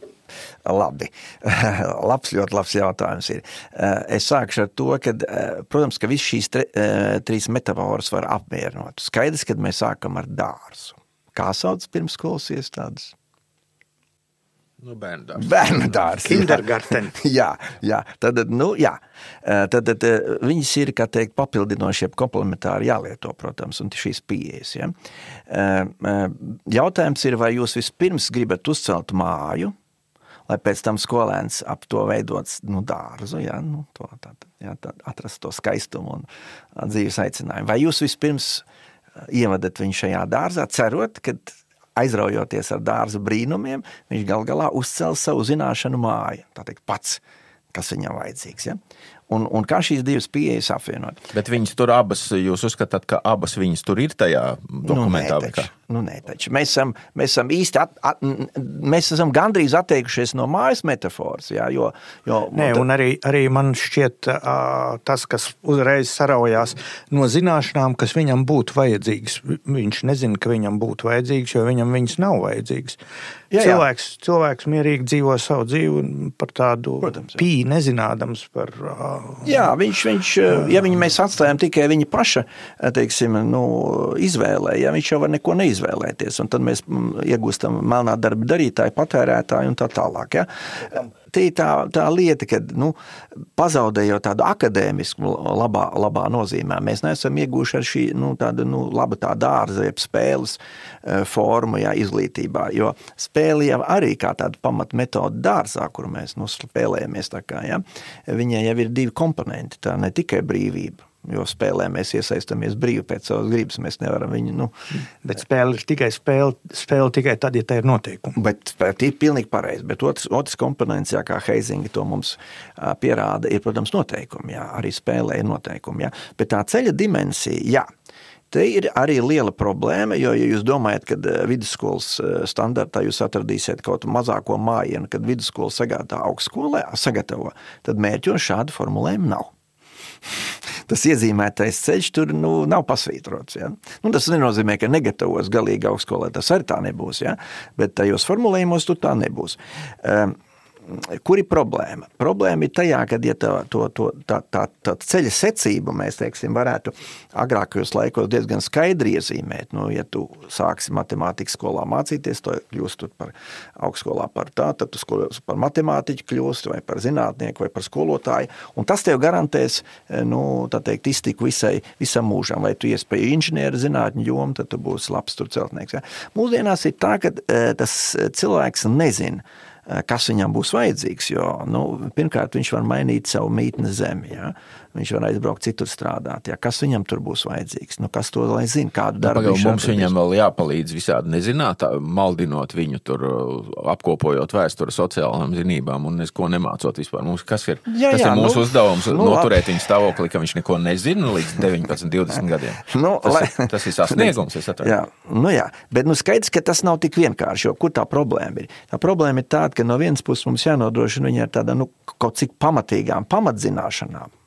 Labi. labs, ļoti labs jautājums. Ir. Eh, es sākšu ar to, ka, eh, protams, ka visas šīs tre, eh, trīs metaforas var apmierināt. Skaidrs, kad mēs sākam ar dārzu. Kā sauc pirmskolas iestādes? Nu, bērnu dārsts. Bērnu dārsts. Kindergarten. jā, jā. Tad, nu, jā. Tad, tad viņas ir, kā teikt, papildinošie, komplementāri jālieto, protams, un šīs pieejas. Ja. Jautājums ir, vai jūs vispirms gribat uzcelt māju, lai pēc tam skolēns ap to veidot nu, dārzu, ja, nu, to, tā, ja, tā, atrast to skaistumu un dzīves aicinājumu. Vai jūs vispirms ievadat viņu šajā dārzā, cerot, ka aizraujoties ar dārza brīnumiem, viņš gal galā uzcēla savu zināšanu māju, tā teikt, pats, kas viņam vajadzīgs. Ja? Un, un kā šīs divas pieejas apvienot? Bet viņas tur abas, jūs uzskatāt, ka abas viņas tur ir tajā dokumentā? Nu, nē, taču, nu, nē, taču. Mēs, esam, mēs esam īsti, at, at, mēs esam gandrīz atteikušies no mājas metafors. Jā, jo, jo, nē, un arī, arī man šķiet uh, tas, kas uzreiz saraujās no zināšanām, kas viņam būtu vajadzīgas. Viņš nezina, ka viņam būtu vajadzīgas, jo viņam viņas nav vajadzīgas. Jā, cilvēks, jā. cilvēks mierīgi dzīvo savu dzīvi par tādu pīnu, nezinādams par. Jā, viņš, viņš ja viņu mēs atstājam tikai viņa paša teiksim, nu, izvēlē, ja viņš jau var neko neizvēlēties, un tad mēs iegūstam melnā darba darītāju, patērētāju un tā tālāk. Ja te ir tā, tā lieta, ka nu, pazaudējot tādu akadēmisku, labā, labā nozīmē, mēs neesam ieguvuši ar šī nu, tāda, nu, laba tā dārza, jeb spēles e, formu jā, izglītībā. Jo spēle jau arī kā tāda pamatmetoda dārzā, kuru mēs nu, spēlējamies, tā kā, jā, viņai jau ir divi komponenti. Tā ne tikai brīvība, Jo spēlē mēs iesaistāmies brīvi pēc savas gribas. Mēs nevaram viņu. Nu, bet spēle ir tikai spēle, spēle tikai tad, ja tā ir noteikumi. Bet tā ir pilnīgi pareizi. Bet otrs, otrs komponents, jā, kā Heizinga to mums pierāda, ir, protams, noteikumi. Jā, arī spēlē ir noteikumi. Jā. Bet tā ceļa dimensija, jā. Te ir arī liela problēma, jo, ja jūs domājat, ka vidusskolas standartā jūs atradīsiet kaut kādu mazāko mājienu, kad vidusskola sagādā augstskolē, sagatavo, tad mērķos šādu formulējumu nav tas iezīmētais ceļš tur nu, nav pasvītrots. Ja? Nu, tas nenozīmē, ka negatavos galīgi augstskolē, tas arī tā nebūs, ja? bet tajos formulējumos tur tā nebūs. Um, kur ir problēma? Problēma ir tajā, ka, ja tā, to, to, tā, tā, tā ceļa secību mēs teiksim, varētu agrākajos laikos diezgan skaidri iezīmēt. Nu, ja tu sāksi matemātikas skolā mācīties, to kļūst par augstskolā par tā, tad tu par matemātiķu kļūsti vai par zinātnieku vai par skolotāju. Un tas tev garantēs nu, teikt, iztiku visai, visam mūžam. Vai tu iespēji inženieru zinātņu jomu, tad tu būsi labs tur celtnieks. Ja? Mūsdienās ir tā, ka tas cilvēks nezina, kas viņam būs vajadzīgs. Jo, nu, pirmkārt, viņš var mainīt savu mītnes zemi. Ja? Viņš var aizbraukt citur strādāt. Ja, kas viņam tur būs vajadzīgs? Nu, kas to lai zina? Kādu nu, darbu viņš mums viņam vēl jāpalīdz visādi nezināt, maldinot viņu tur, apkopojot vēsturi sociālām zinībām un neko nemācot vispār. Mums, kas ir, jā, kas jā, ir mūsu nu, uzdevums? Nu, noturēt viņu stāvokli, ka viņš neko nezina līdz 19, 20 gadiem. Nu, tas, lai, tas ir sasniegums. jā, nu jā, bet nu skaidrs, ka tas nav tik vienkārši, jo kur tā problēma ir? Tā problēma ir tāda, ka no vienas puses mums jānodrošina viņa ar tādām nu, kaut cik pamatīgām pamatzināšanām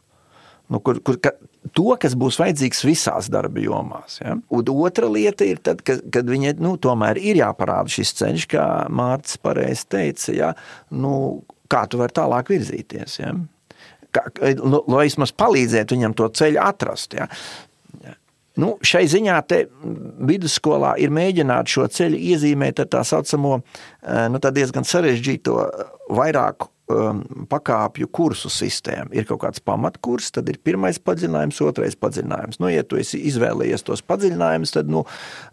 Nu, kur, kur, ka, to, kas būs vajadzīgs visās darba jomās. Ja? Un otra lieta ir, tad, kad, kad viņai nu, tomēr ir jāparāda šis ceļš, kā Mārcis pareizi teica, ja? nu, kā tu vari tālāk virzīties. Ja? Kā, nu, lai vismaz palīdzētu viņam to ceļu atrast. Ja? Nu, šai ziņā vidusskolā ir mēģināts šo ceļu iezīmēt ar tā saucamo eh, nu, tā diezgan sarežģīto vairāku um, pakāpju kursu sistēma. Ir kaut kāds pamatkurs, tad ir pirmais padziļinājums, otrais padziļinājums. Nu, ja tu izvēlējies tos padziļinājumus, tad nu,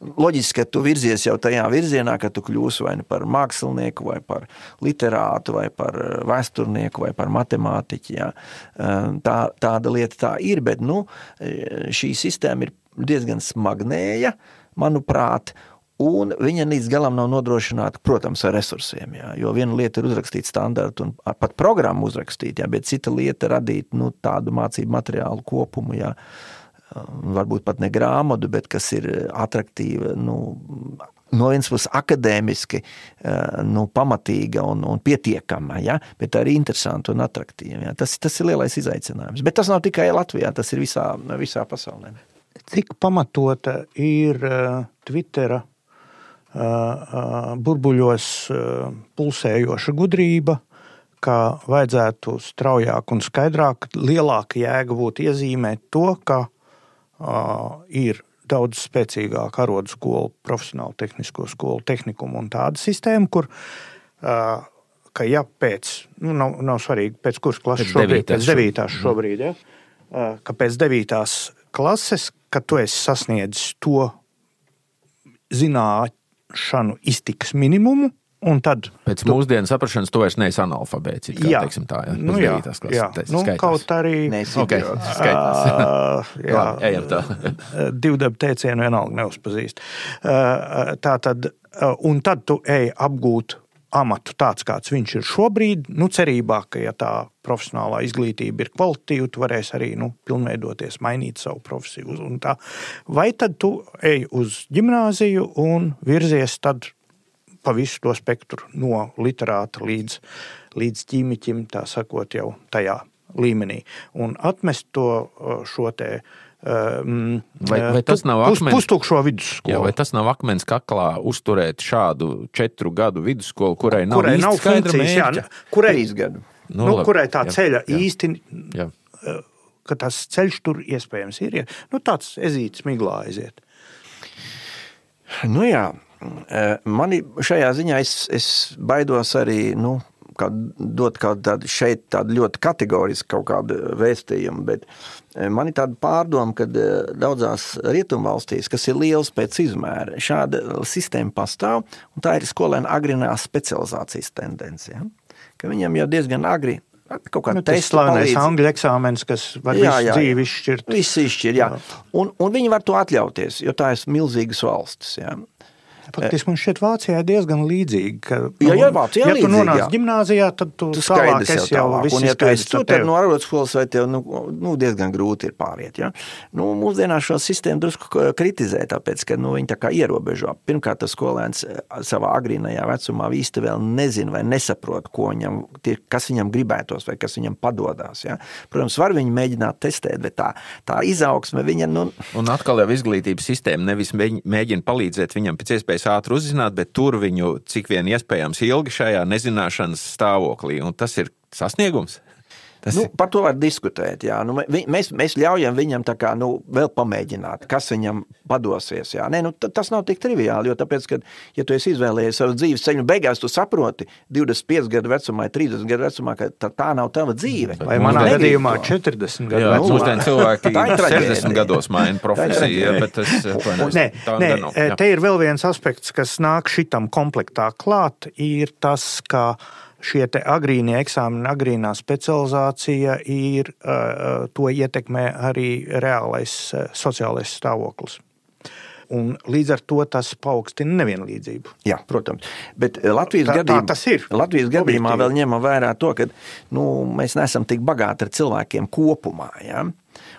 loģiski, ka tu virzies jau tajā virzienā, ka tu kļūsi vai nu par mākslinieku, vai par literātu, vai par uh, vēsturnieku, vai par matemātiķu. Ja. Um, tā, tāda lieta tā ir, bet nu, šī sistēma ir diezgan smagnēja, manuprāt, Un viņa līdz galam nav nodrošināta, protams, ar resursiem. Jā, jo viena lieta ir uzrakstīt standartu un pat programmu uzrakstīt, jā, bet cita lieta ir radīt nu, tādu mācību materiālu kopumu. Jā, varbūt pat ne grāmatu, bet kas ir attraktīva. Nu, no vienas puses akadēmiski nu, pamatīga un, un pietiekama, ja? bet arī interesanta un attraktīva. Ja? Tas, tas ir lielais izaicinājums. Bet tas nav tikai Latvijā, tas ir visā, visā pasaulē. Cik pamatota ir Twittera burbuļos pulsējoša gudrība, ka vajadzētu straujāk un skaidrāk, lielāka jēga būtu iezīmēt to, ka uh, ir daudz spēcīgāka arodu skolu, profesionālu tehnisko skolu, tehnikumu un tāda sistēma, kur uh, ka ja pēc, nu, nav, nav svarīgi, pēc kuras klases šobrīd, pēc devītās šobrīd, ja, uh, ka pēc devītās klases, ka tu esi sasniedzis to zināt, zināšanu iztikas minimumu. Un tad pēc tu... mūsdienu saprašanas tu vairs neesi analfabēts. Kā, jā, teiksim, tā ir. Nu, jā, klases, jā. Nu, kaut arī okay, skaitās. uh, jā, ejam tā. Divu dabu teicienu vienalga neuzpazīst. Uh, tā tad, uh, un tad tu ej apgūt amatu tāds, kāds viņš ir šobrīd, nu, cerībā, ka, ja tā profesionālā izglītība ir kvalitatīva, tu varēsi arī nu, pilnveidoties, mainīt savu profesiju. Vai tad tu ej uz gimnāziju un virzies tad pa visu to spektru, no literāta līdz, līdz ķīmiķim, tā sakot, jau tajā līmenī, un atmest to šo te vai, vai tas nav pus, akmens, pustukšo vidusskolu? Jā, vai tas nav akmens kaklā uzturēt šādu četru gadu vidusskolu, kurai nav, kurai nav skaidra mērķa? Jā, kurai, gadu. Nu, nu, labi, kurai tā jā, ceļa jā, īsti, jā. ka tas ceļš tur iespējams ir, ja? nu, tāds ezīts miglā aiziet. Nu jā, mani šajā ziņā es, es baidos arī, nu, kā dot kaut tādu šeit tādu ļoti kategorisku kaut kādu vēstījumu, bet e, man ir tāda pārdoma, ka e, daudzās rietumvalstīs, kas ir liels pēc izmēra, šāda sistēma pastāv, un tā ir skolēna agrinā specializācijas tendence. Ja? Ka viņam jau diezgan agri kaut kāda nu, testa slavenais angļu eksāmenis, kas var jā, visu jā, dzīvi izšķirt. Viss izšķir, jā. jā. Un, un viņi var to atļauties, jo tā ir milzīgas valstis. Jā. Faktiski man šķiet, Vācijā ir diezgan līdzīgi. Ka, nu, jā, jā, Vācijā ja līdzīgi, tu nonāc jā. gimnāzijā, tad tu, tu tālāk esi jau viss un, ja tu esi tur, tad no arotskolas vai tev nu, nu, diezgan grūti ir pāriet. Ja? Nu, mūsdienās šo sistēmu drusku kritizē, tāpēc, ka nu, viņi tā kā ierobežo. Pirmkārt, tas skolēns eh, savā agrīnajā vecumā īsti vēl nezina vai nesaprot, ko viņam, kas viņam gribētos vai kas viņam padodās. Ja? Protams, var viņu mēģināt testēt, bet tā, tā izaugsme viņa... Nu... Un atkal jau izglītības sistēma nevis mēģina palīdzēt viņam pēc iespējas iespējas ātri uzzināt, bet tur viņu cik vien iespējams ilgi šajā nezināšanas stāvoklī. Un tas ir sasniegums. Tas nu, par to var diskutēt. Jā. Nu, mēs, mēs ļaujam viņam kā, nu, vēl pamēģināt, kas viņam padosies. Jā. Nē, nu, tas nav tik triviāli. Jo, tāpēc, kad, ja tu izvēlējies savu dzīves ceļu, beigās tu saproti 25 gadu vecumā, 30 gadu vecumā, ka tā, tā nav tava dzīve. Vai manā gadījumā 40 gadu jā, vecumā? Mūsdienu cilvēki 60 gados maina profesiju. Bet tas, nē, nē, te ir vēl viens aspekts, kas nāk šitam komplektā klāt, ir tas, ka šie agrīnie eksāmeni, agrīnā specializācija ir, to ietekmē arī reālais sociālais stāvoklis. Un līdz ar to tas paaugstina nevienlīdzību. Jā, protams. Bet Latvijas tā, gadījumā, tā tas ir. Latvijas gadījumā vēl ņemam vērā to, ka nu, mēs neesam tik bagāti ar cilvēkiem kopumā. Ja?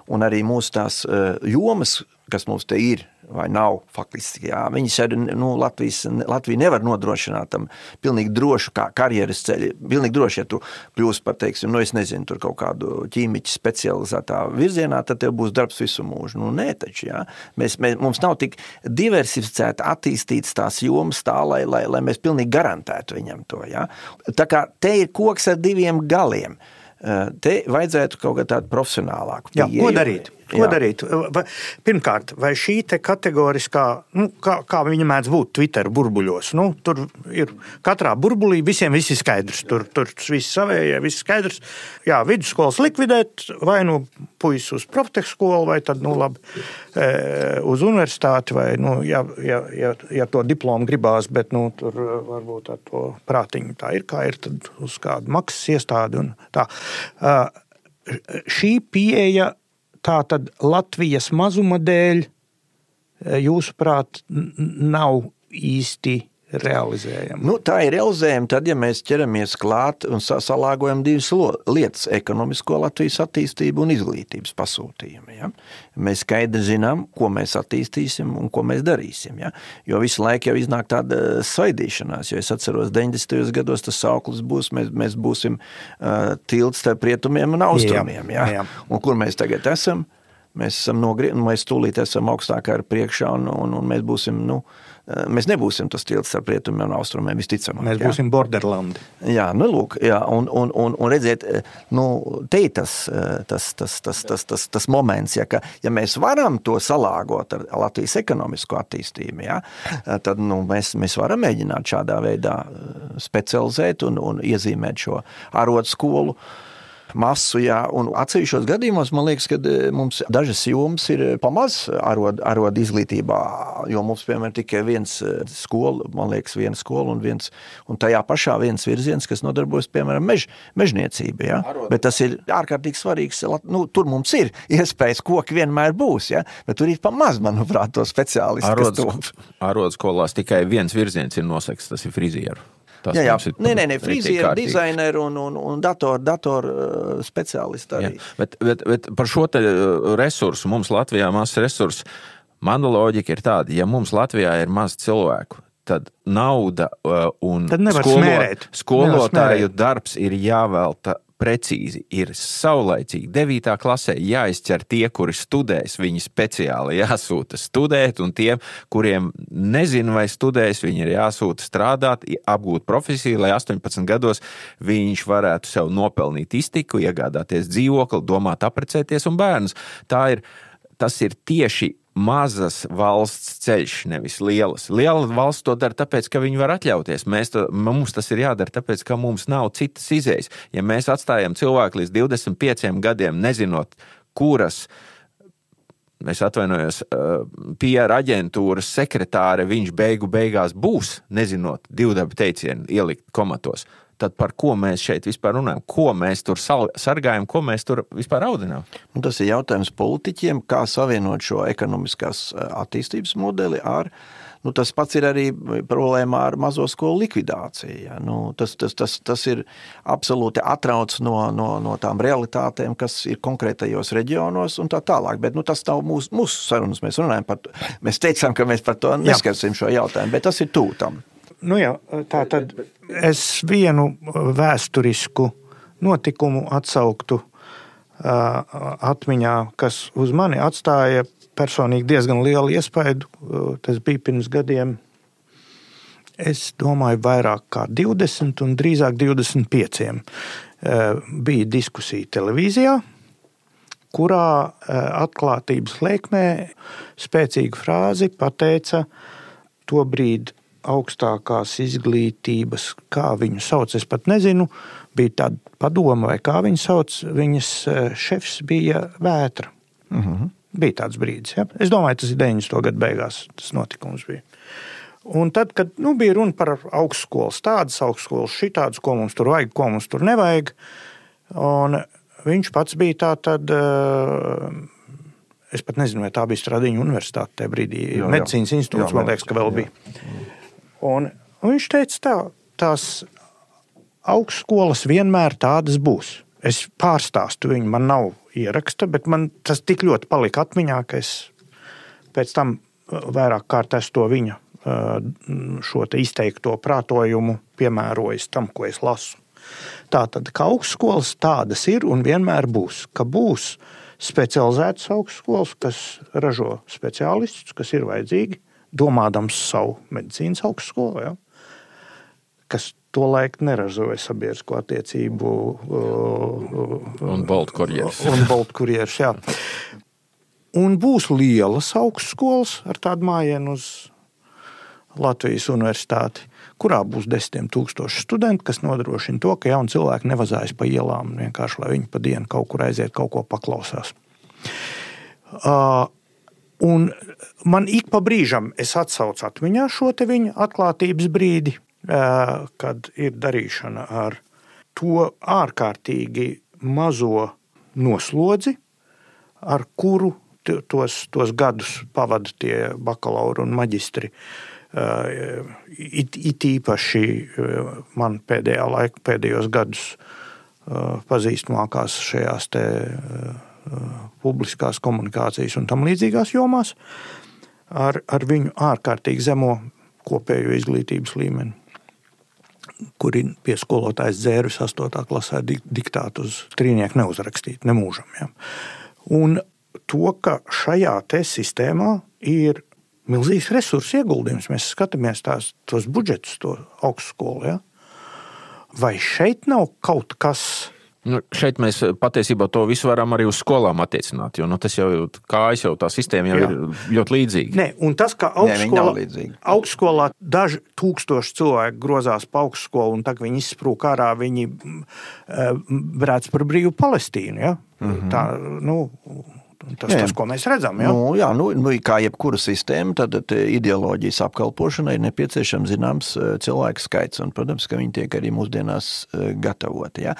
Un arī mūsu tās jomas, kas mums te ir, vai nav faktiski. Jā. Viņas arī nu, Latvijas, Latvija nevar nodrošināt tam pilnīgi drošu kā karjeras ceļu. Pilnīgi droši, ja tu kļūsi par, teiksim, nu, es nezinu, tur kaut kādu ķīmiķu specializētā virzienā, tad tev būs darbs visu mūžu. Nu, nē, taču, jā. Mēs, mēs, mums nav tik diversificēta, attīstītas tās jomas tā, lai, lai, lai mēs pilnīgi garantētu viņam to. Jā. Tā kā te ir koks ar diviem galiem. Te vajadzētu kaut kā tādu profesionālāku pieeju. Jā, ko darīt? Ko Jā. darīt? Pirmkārt, vai šī kategoriskā, nu, kā, kā viņa mēdz būt Twitter burbuļos, nu, tur ir katrā burbulī visiem viss skaidrs. Tur, tur viss savējie, viss skaidrs. Jā, vidusskolas likvidēt, vai nu puisis uz profteku skolu, vai tad, nu, labi, e, uz universitāti, vai, nu, ja, ja, ja, ja to diplomu gribās, bet, nu, tur varbūt ar to prātiņu tā ir, kā ir, tad uz kādu maksas iestādi un tā. Uh, šī pieeja tā tad Latvijas mazuma dēļ, eh, jūsuprāt, nav īsti realizējama? Nu, tā ir realizējama tad, ja mēs ķeramies klāt un salāgojam divas lietas - ekonomisko Latvijas attīstību un izglītības pasūtījumu. Ja? Mēs skaidri zinām, ko mēs attīstīsim un ko mēs darīsim. Ja? Jo visu laiku jau iznāk tāda svaidīšanās, jo es atceros 90. gados tas sauklis būs, mēs, mēs būsim uh, tilts starp rietumiem un austrumiem. Ja? Jā. Un kur mēs tagad esam? Mēs esam nogriezti, mēs tūlīt esam augstākā ar priekšā un, un, un mēs būsim, nu, uh, Eh, mēs nebūsim tas tilts starp rietumiem un austrumiem, visticamāk. Mēs jā. būsim borderlandi. Jā, nu, lūk, jā, un, un, un, un redziet, eh, nu, te ir tas, eh, tas, tas, tas, tas, tas, tas moments, ja, ka, ja mēs varam to salāgot ar Latvijas ekonomisko attīstību, ja, tad nu, mēs, mēs varam mēģināt šādā veidā specializēt un, un iezīmēt šo arotskolu skolu masu. Jā, un atsevišķos gadījumos man liekas, ka e, mums dažas jomas ir pamaz arod, arod izglītībā, jo mums, piemēram, tikai viens e, skola, man liekas, viena skola un, viens, un tajā pašā viens virziens, kas nodarbojas, piemēram, mež, mežniecība. Ja? Bet tas ir ārkārtīgi svarīgs. Nu, tur mums ir iespējas, koki vienmēr būs, ja? bet tur ir pamaz, manuprāt, to speciālistu. Arodas tikai viens virziens ir nosegts, tas ir frizieru. Tas jā, jā. Nē, nē, nē frīzieri, dizaineri un, un, un datoru dator uh, speciālisti arī. Jā, bet, bet, bet par šo uh, resursu mums Latvijā mazs resurss. Mana loģika ir tāda, ja mums Latvijā ir maz cilvēku, tad nauda uh, un skolo, skolotāju darbs ir jāvelta precīzi, ir saulaicīgi. 9. klasē jāizķer tie, kuri studēs, viņi speciāli jāsūta studēt, un tiem, kuriem nezinu, vai studēs, viņi ir jāsūta strādāt, apgūt profesiju, lai 18 gados viņš varētu sev nopelnīt iztiku, iegādāties dzīvokli, domāt, apprecēties un bērnus. Tā ir, tas ir tieši mazas valsts ceļš, nevis lielas. Liela valsts to dara tāpēc, ka viņi var atļauties. Mēs to, mums tas ir jādara tāpēc, ka mums nav citas izējas. Ja mēs atstājam cilvēku līdz 25 gadiem, nezinot, kuras. Es atvainojos, uh, PR aģentūras sekretāre viņš beigu beigās būs, nezinot divu dabu teicienu ielikt komatos. Uh, tad par ko mēs šeit vispār runājam? Ko mēs tur sargājam, ko mēs tur vispār audinām? Un tas ir jautājums politiķiem, kā savienot šo ekonomiskās eh, attīstības modeli ar. Nu, tas pats ir arī problēma ar mazo skolu likvidāciju. Ja? Nu, tas, tas, tas, tas ir absolūti atrauc no, no, no tām realitātēm, kas ir konkrētajos reģionos un tā tālāk. Bet nu, tas nav mūsu, mūsu sarunas. Mēs runājam par to. Mēs teicām, ka mēs par to neskatīsim šo jautājumu, bet tas ir tūtam. Nu jā, tā tad es vienu vēsturisku notikumu atsauktu atmiņā, kas uz mani atstāja personīgi diezgan lielu iespaidu. Tas bija pirms gadiem, es domāju, vairāk kā 20 un drīzāk 25. Bija diskusija televīzijā, kurā atklātības lēkmē spēcīgu frāzi pateica to brīdi augstākās izglītības, kā viņu sauc, es pat nezinu, bija tāda padoma vai kā viņu sauc, viņas šefs bija vētra. Uh mhm. -huh. Bija tāds brīdis. Ja? Es domāju, tas ir 90. gada beigās. Tas notikums bija. Un tad, kad nu, bija runa par augstskolas, tādas augstskolas, šitādas, ko mums tur vajag, ko mums tur nevajag, un viņš pats bija tā tad. Es pat nezinu, vai tā bija Stradiņa universitāte tajā brīdī. Jā, jā. Medicīnas institūts, jā, man liekas, ka vēl jā. bija. Un, un viņš teica, tā, tās augstskolas vienmēr tādas būs. Es pārstāstu viņu, man nav ieraksta, bet man tas tik ļoti palika atmiņā, ka es pēc tam vairāk kārt esmu to viņa šo izteikto prātojumu piemērojis tam, ko es lasu. Tātad, ka augstskolas tādas ir un vienmēr būs, ka būs specializētas augstskolas, kas ražo speciālistus, kas ir vajadzīgi, domādams savu medicīnas augstskolu. Ja? kas tolaik neražoja sabiedrisko attiecību. Un Baltkurjeras. Un Baltkurjeras, jā. Un būs lielas augstskolas ar tādu mājienu uz Latvijas universitāti, kurā būs desmitiem tūkstoši studentu, kas nodrošina to, ka jauni cilvēki nevazājas pa ielām vienkārši, lai viņi pa dienu kaut kur aiziet, kaut ko paklausās. Uh, un man ik pa brīžam es atsaucu atmiņā šo te viņa atklātības brīdi, kad ir darīšana ar to ārkārtīgi mazo noslodzi, ar kuru tos, tos gadus pavada tie bakalauri un maģistri. It, it īpaši man pēdējā laika, pēdējos gadus pazīstamākās šajās te, publiskās komunikācijas un tam līdzīgās jomās, ar, ar viņu ārkārtīgi zemo kopējo izglītības līmeni kuri pie skolotājas dzērvis 8. klasē diktātu uz trīnieku neuzrakstīt, nemūžam. Ja. Un to, ka šajā sistēmā ir milzīgs resursu ieguldījums, mēs skatāmies tās, tos budžetus, to augstskolu. Ja. Vai šeit nav kaut kas? Nu, šeit mēs patiesībā to visu varam arī uz skolām attiecināt. Jo nu, tas jau ir kājas, jau tā sistēma jau Jā. ir ļoti līdzīga. Nē, un tas, ka augstskolā, augstskolā daži tūkstoši cilvēku grozās pa augstskolu, un tagad viņi izsprūk ārā, viņi brēc par brīvu Palestīnu. Ja? Mm -hmm. Tā, nu, Tas, jā, tas, ko mēs redzam, ja? nu, jā, nu, nu, kā jebkura sistēma, tad ideoloģijas apkalpošanai ir nepieciešams zināms e, cilvēku skaits. Un, protams, ka viņi tiek arī mūsdienās e, gatavoti. Ja?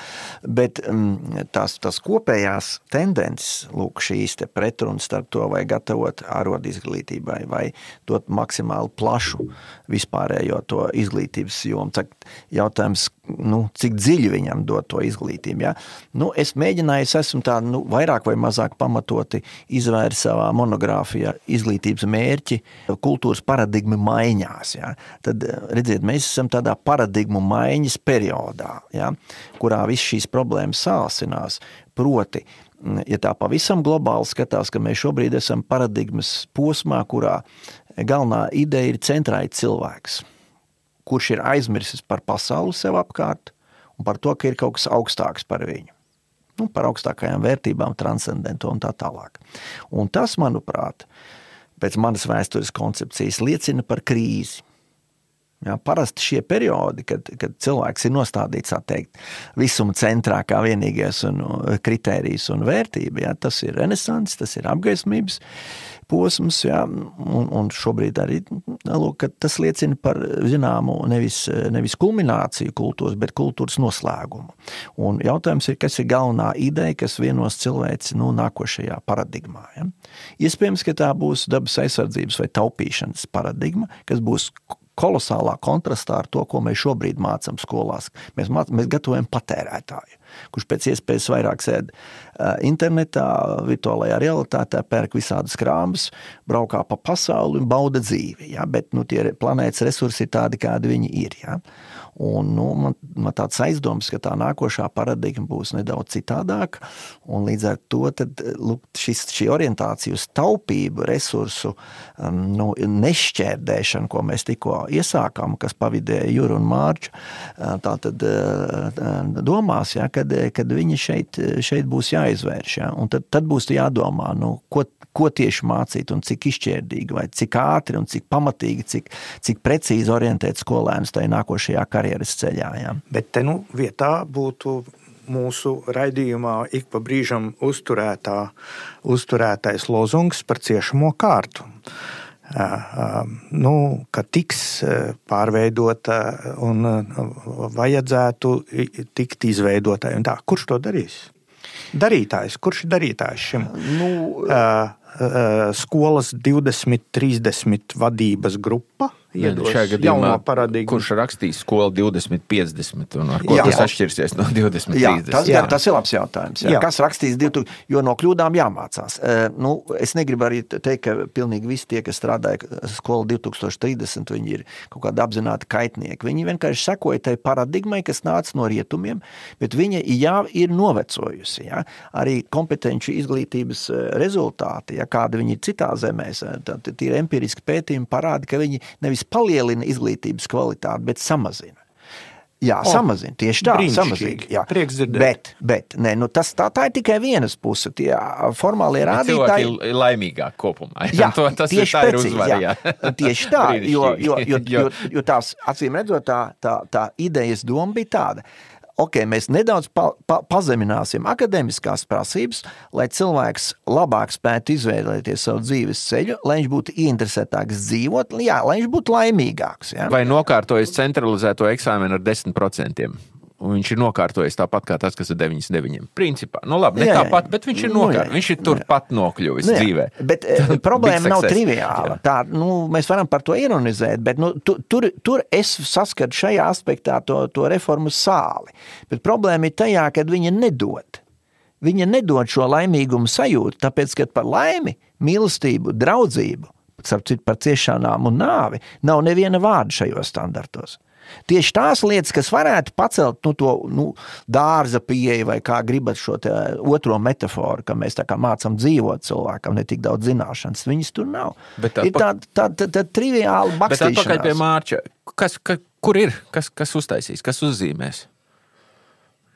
Bet mm, tās, tās kopējās tendences, lūk, šīs pretrunas starp to, vai gatavot ārodu izglītībai, vai dot maksimāli plašu vispārējo to izglītības jomu. Jautājums, nu, cik dziļi viņam dot to izglītību. Ja? Nu, es mēģināju, es esmu tā, nu, vairāk vai mazāk pamatoti izvēri savā monogrāfijā izglītības mērķi kultūras paradigmu maiņās. Ja? Tad, redziet, mēs esam tādā paradigmu maiņas periodā, ja? kurā viss šīs problēmas sāsinās. Proti, ja tā pavisam globāli skatās, ka mēs šobrīd esam paradigmas posmā, kurā galvenā ideja ir centrā ir cilvēks kurš ir aizmirsis par pasauli sev apkārt un par to, ka ir kaut kas augstāks par viņu. Nu, par augstākajām vērtībām, transcendento un tā tālāk. Un tas, manuprāt, pēc manas vēstures koncepcijas liecina par krīzi. Jā, parasti šie periodi, kad, kad cilvēks ir nostādīts teikt, visuma centrā kā vienīgais un, kritērijs un vērtība, jā, tas ir renesants, tas ir apgaismības posms, jā, un, un šobrīd arī lūk, tas liecina par zināmu nevis, nevis kulmināciju kultūras, bet kultūras noslēgumu. Un jautājums ir, kas ir galvenā ideja, kas vienos cilvēci nu, nākošajā paradigmā. Ja? Iespējams, ka tā būs dabas aizsardzības vai taupīšanas paradigma, kas būs kolosālā kontrastā ar to, ko mēs šobrīd mācām skolās. Mēs, māc, mēs gatavojam patērētāju, kurš pēc iespējas vairāk sēž internetā, virtuālajā realitātē, pērk visādas krāmas, braukā pa pasauli un bauda dzīvi. Ja? Bet nu, tie planētas resursi ir tādi, kādi viņi ir. Ja? Un, nu, man, man tāds aizdoms, ka tā nākošā paradigma būs nedaudz citādāka. Līdz ar to tad, lūk, šis, šī orientācija uz taupību, resursu um, nu, nešķērdēšanu, ko mēs tikko iesākām, kas pavadīja Juru un Mārču, uh, tā tad uh, domās, ja, kad, kad viņi šeit, šeit būs jāizvērš. Ja, tad, tad būs jādomā, nu, ko, ko tieši mācīt un cik izšķērdīgi, vai cik ātri un cik pamatīgi, cik, cik precīzi orientēt skolēnus tajā nākošajā karjeras ceļā. Ja. Bet te nu vietā būtu mūsu raidījumā ik pa brīžam uzturētā, uzturētais lozungs par ciešamo kārtu. Nu, ka tiks pārveidota un vajadzētu tikt izveidotai. Kurš to darīs? Darītājs, kurš ir darītājs šim? Nu, uh, skolas 20, 30 vadības grupa iedos šajā gadījumā paradigmu. Kurš rakstīs skolu 20, 50 un ar ko jā, tas jā. atšķirsies no 20, jā, 30? Tas, jā. tas ir labs jautājums. Jā. Jā. Kas rakstīs 20, jo no kļūdām jāmācās. Uh, nu, es negribu arī teikt, ka pilnīgi visi tie, kas strādāja skolu 2030, viņi ir kaut kādi apzināti kaitnieki. Viņi vienkārši sekoja tai paradigmai, kas nāca no rietumiem, bet viņa jau ir novecojusi. Ja? Arī kompetenci izglītības rezultāti, ja, kāda viņi ir citās zemēs, tad tie empiriski pētījumi parāda, ka viņi nevis nevis palielina izglītības kvalitāti, bet samazina. Jā, oh, samazina. Tieši tā, samazina. Jā. Prieks dzirdēt. Bet, bet ne, nu tas, tā, tā ir tikai vienas puse. Tie formālie rādītāji ir laimīgāk kopumā. Jā, to, tas tieši ir, tā precīzi, uzvar, jā. jā. Tieši tā, jo, jo, jo, jo, jo tās, acīm redzot, tā, tā, tā idejas doma bija tāda ok, mēs nedaudz pa, pa, pazemināsim akadēmiskās prasības, lai cilvēks labāk spētu izvēlēties savu dzīves ceļu, lai viņš būtu ieinteresētāks dzīvot, jā, lai viņš būtu laimīgāks. Ja? Vai nokārtojas centralizēto eksāmenu ar 10%? Un viņš ir nokārtojis tāpat kā tas, kas ir 99. Principā, nu labi, ne jā, tāpat, bet viņš ir, nokār... nu, viņš ir turpat nokļuvis nu, jā. dzīvē. Bet eh, problēma nav triviāla. Tā, nu, mēs varam par to ironizēt, bet nu, tu, tur, tur es saskatu šajā aspektā to, to reformu sāli. Bet problēma ir tajā, kad viņa nedod. Viņa nedod šo laimīgumu sajūtu, tāpēc, ka par laimi, mīlestību, draudzību, par ciešanām un nāvi nav neviena vārda šajos standartos. Tieši tās lietas, kas varētu pacelt nu, to nu, dārza pieeju, vai kā gribat šo otro metaforu, ka mēs mācām dzīvot cilvēkam, ne tik daudz zināšanas, viņas tur nav. Bet tā, ir tāda tā, tā, tā triviāla atpakaļ pie Mārča. Kas, ka, kur ir? Kas, kas uztaisīs? Kas uzzīmēs?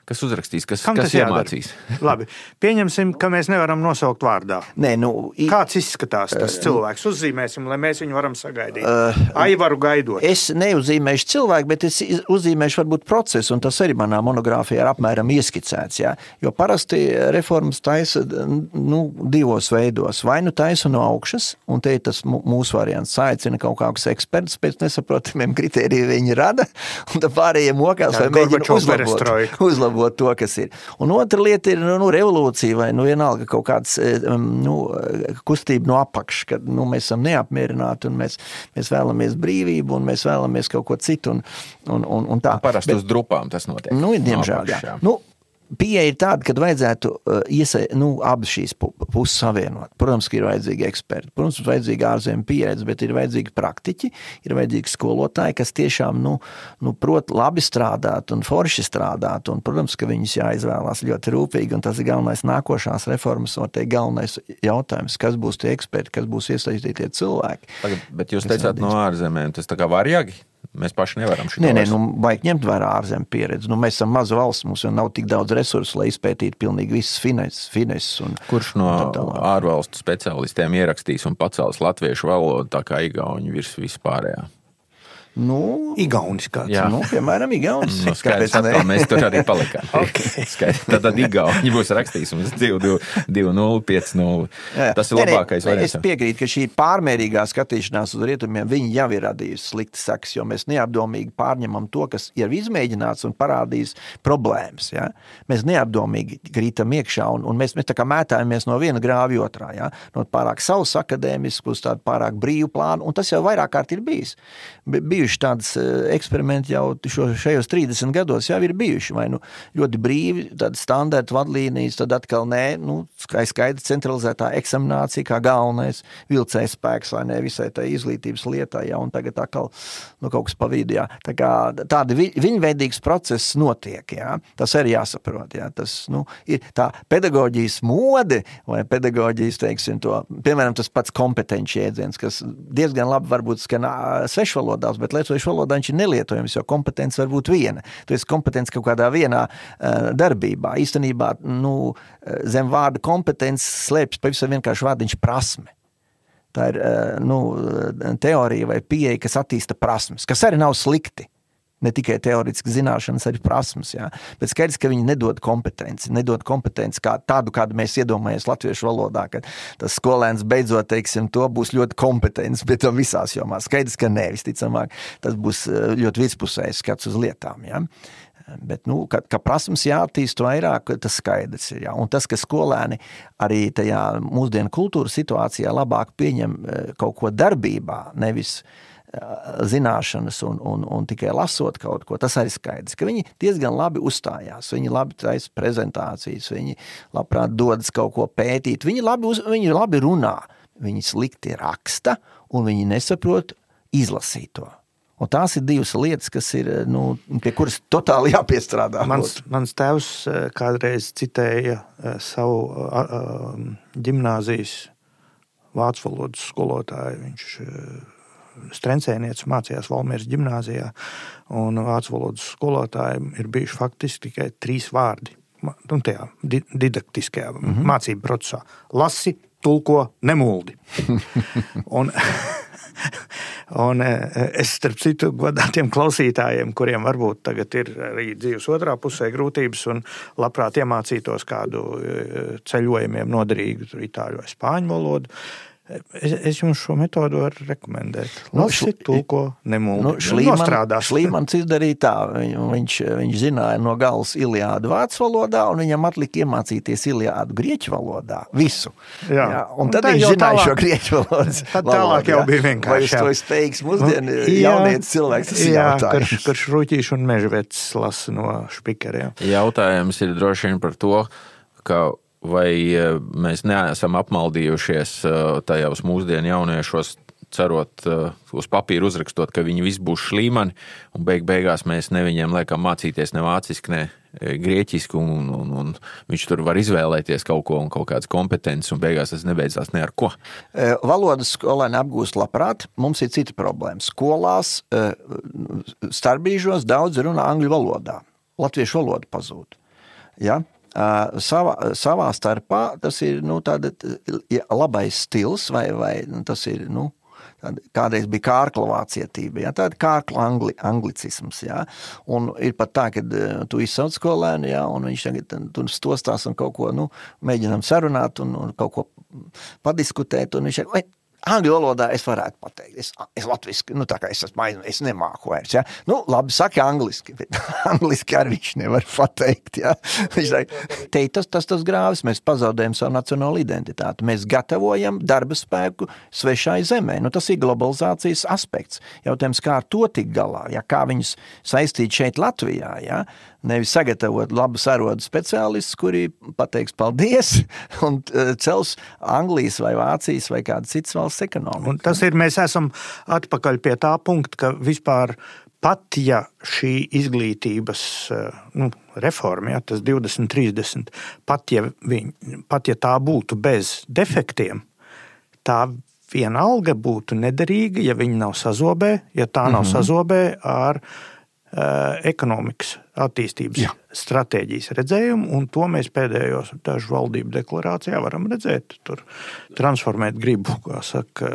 Kas uzrakstīs, kas, Kam kas iemācīs. Labi, pieņemsim, ka mēs nevaram nosaukt vārdā. Nē, nu, i... Kāds izskatās tas uh, cilvēks? Uzzīmēsim, lai mēs viņu varam sagaidīt. Uh, Aivaru gaidot. Es neuzzīmēšu cilvēku, bet es uzzīmēšu varbūt procesu, un tas arī manā monogrāfijā ir apmēram ieskicēts. Jā? Jo parasti reformas taisa nu, divos veidos. Vai nu taisa no augšas, un te ir tas mūsu variants, saicina kaut kādus ekspertus pēc nesaprotamiem kritērijiem viņi rada, un tad pārējie mokās vai mēģina uzlabot. uzlabot uzlabot to, kas ir. Un otra lieta ir nu, revolūcija vai nu, vienalga kaut kāds eh, nu, kustība no apakšas, kad nu, mēs esam neapmierināti un mēs, mēs vēlamies brīvību un mēs vēlamies kaut ko citu. Un, un, un, un tā. Parasti uz drupām tas notiek. Nu, diemžēl, no apakš, jā. jā. Nu, Pieeja ir tāda, ka vajadzētu uh, iesa, nu, abas šīs puses savienot. Protams, ka ir vajadzīgi eksperti, protams, ir vajadzīga ārzemju pieredze, bet ir vajadzīgi praktiķi, ir vajadzīgi skolotāji, kas tiešām nu, nu, prot labi strādāt un forši strādāt. Un, protams, ka viņus jāizvēlās ļoti rūpīgi, un tas ir galvenais nākošās reformas, un te ir galvenais jautājums, kas būs tie eksperti, kas būs iesaistītie cilvēki. Tagad, bet jūs teicāt no ārzemēm, tas tā kā varjagi? Mēs paši nevaram šo Nē, nē, nu, vajag ņemt vērā ārzemju pieredzi. Nu, mēs esam maza valsts, mums jau nav tik daudz resursu, lai izpētītu pilnīgi visas fineses. Fines Kurš no ārvalstu speciālistiem ierakstīs un pacels latviešu valodu tā kā igauņu virs vispārējā? Nu, Igaunis kāds. Jā, nu, piemēram, Igaunis. Nu, skaidrs, atkal, mēs tur arī palikām. okay. Skaidrs, tad, tad Igauni būs rakstījis mums 2-0-5-0. Tas ir labākais variants. Es piekrītu, ka šī pārmērīgā skatīšanās uz rietumiem, jau ir radījusi slikti saks, jo mēs neapdomīgi pārņemam to, kas jau izmēģināts un parādījis problēmas. Ja? Mēs neapdomīgi krītam iekšā un, un mēs, mēs tā kā mētājamies no viena grāvja otrā. Ja? No pārāk savs akadēmisks uz tādu pārāk brīvu plānu, un tas jau vairāk kārt ir bijis. Biju bijuši tādas eh, eksperimenti jau šo, šajos 30 gados, jau ir bijuši. Vai nu ļoti brīvi, tādi standarta vadlīnijas, tad atkal nē, nu, skaidrs centralizētā eksaminācija kā galvenais vilcējs spēks vai ne visai tai izglītības lietai, ja, un tagad atkal nu, kaut kas pa vidu, jā. Tā kā tāda vi, viņveidīgs process notiek, jā. Tas arī jāsaprot, jā. Tas, nu, ir tā pedagoģijas mode vai pedagoģijas, teiksim, to, piemēram, tas pats kompetenci jēdziens, kas diezgan labi varbūt skan svešvalodās, bet lietojuši valodā viņš ir nelietojams, jo kompetence var būt viena. Tu esi kompetents kaut kādā vienā uh, darbībā. Īstenībā, nu, zem vārda kompetence slēpjas pavisam vienkārši vārdiņš prasme. Tā ir uh, nu, teorija vai pieeja, kas attīsta prasmes, kas arī nav slikti ne tikai teorētiski zināšanas, arī prasmes. Jā. Bet skaidrs, ka viņi nedod kompetenci, nedod kompetenci kā tādu, kādu mēs iedomājamies latviešu valodā, ka tas skolēns beidzot, teiksim, būs ļoti kompetents, bet to visās jomās. Skaidrs, ka nē, visticamāk, tas būs eh, ļoti virspusējs skats uz lietām. Jā. Bet, nu, ka, ka prasmes jāattīst vairāk, tas skaidrs ir. Jā. Un tas, ka skolēni arī tajā mūsdienu kultūras situācijā labāk pieņem eh, kaut ko darbībā, nevis uh, zināšanas un, un, un tikai lasot kaut ko, tas arī skaidrs, ka viņi diezgan labi uzstājās, viņi labi taisa prezentācijas, viņi labprāt dodas kaut ko pētīt, viņi labi, uz, viņi labi runā, viņi slikti raksta un viņi nesaprot izlasīt to. Un tās ir divas lietas, kas ir, nu, pie kuras totāli jāpiestrādā. Mans, mans tēvs kādreiz citēja savu ģimnāzijas vācu valodas skolotāju. Viņš Strencēnietis mācījās Valmieras gimnājā, un vācu valodas skolotājiem ir bijuši faktiski tikai trīs vārdi. Nu, tajā didaktiskajā mm -hmm. mācību procesā - lasi, tulko, nemuldi. un, un e, es, starp citu, godātiem klausītājiem, kuriem varbūt tagad ir arī dzīves otrā pusē grūtības un labprāt iemācītos kādu e, ceļojumiem noderīgu itāļu vai spāņu valodu, Es, es jums šo metodu varu rekomendēt. Nu, Lasi, tulko, nemūli. Nu, Šlīmans, Šlīmans izdarīja tā. Viņš, viņš zināja no galas Iliādu vācu valodā, un viņam atlika iemācīties Iliādu grieķu valodā. Visu. Jā. Jā, un, un tad viņš zināja tālāk, šo grieķu valodu. Tad tālāk jau bija vienkārši. Vai es to spējīgs mūsdienu jaunietis cilvēks, tas jā, karš, karš ruķīši un mežvecs lasa no špikeriem. Jautājums ir droši vien par to, ka vai eh, mēs neesam apmaldījušies eh, tajos mūsdienu jauniešos, cerot uh, uz papīra uzrakstot, ka viņi visi būs šlīmani, un beig beigās mēs ne viņiem liekam mācīties ne vāciski, ne grieķiski, un, un, un viņš tur var izvēlēties kaut ko un kaut kādas kompetences, un beigās tas nebeidzās ne ar ko. Valodas skolēni apgūst labprāt, mums ir cita problēma. Skolās starpbrīžos daudz runā angļu valodā, latviešu valoda pazūd. Ja? Savā, savā starpā tas ir nu, tāda, ja, labais stils, vai, vai nu, tas ir. Nu, Tāda, kādreiz bija kārkla vācietība, ja, tāda kārkla angli, anglicisms. Ja, un ir pat tā, ka tu izsauc skolēnu, ja, un viņš tagad tur stostās un kaut ko nu, mēģinām sarunāt un, un kaut ko padiskutēt. Un viņš saka, angļu valodā es varētu pateikt. Es, es latviski, nu tā kā es esmu aizmirsis, es nemāku vairs. Ja? Nu, labi, saki angliski, bet angliski arī viņš nevar pateikt. Ja? Viņš saka, te tas, tas, tas grāvis, mēs pazaudējam savu nacionālo identitāti. Mēs gatavojam darba spēku svešai zemē. Nu, tas ir globalizācijas aspekts. Jautājums, kā ar to tik galā, ja? kā viņus saistīt šeit Latvijā. Ja? Nevis sagatavot labu sarodu speciālistus, kuri pateiks paldies un e, cels Anglijas vai Vācijas vai kādas citas valsts ekonomiku. Un tas ir, mēs esam atpakaļ pie tā punkta, ka vispār pat ja šī izglītības e, nu, reforma, ja, tas 20, 30, pat ja, viņ, pat ja tā būtu bez defektiem, tā vienalga būtu nederīga, ja viņi nav sazobē, ja tā nav mm -hmm. sazobē ar uh, ekonomikas attīstības Jā. stratēģijas redzējumu, un to mēs pēdējos dažu valdību deklarācijā varam redzēt. Tur transformēt gribu, kā saka,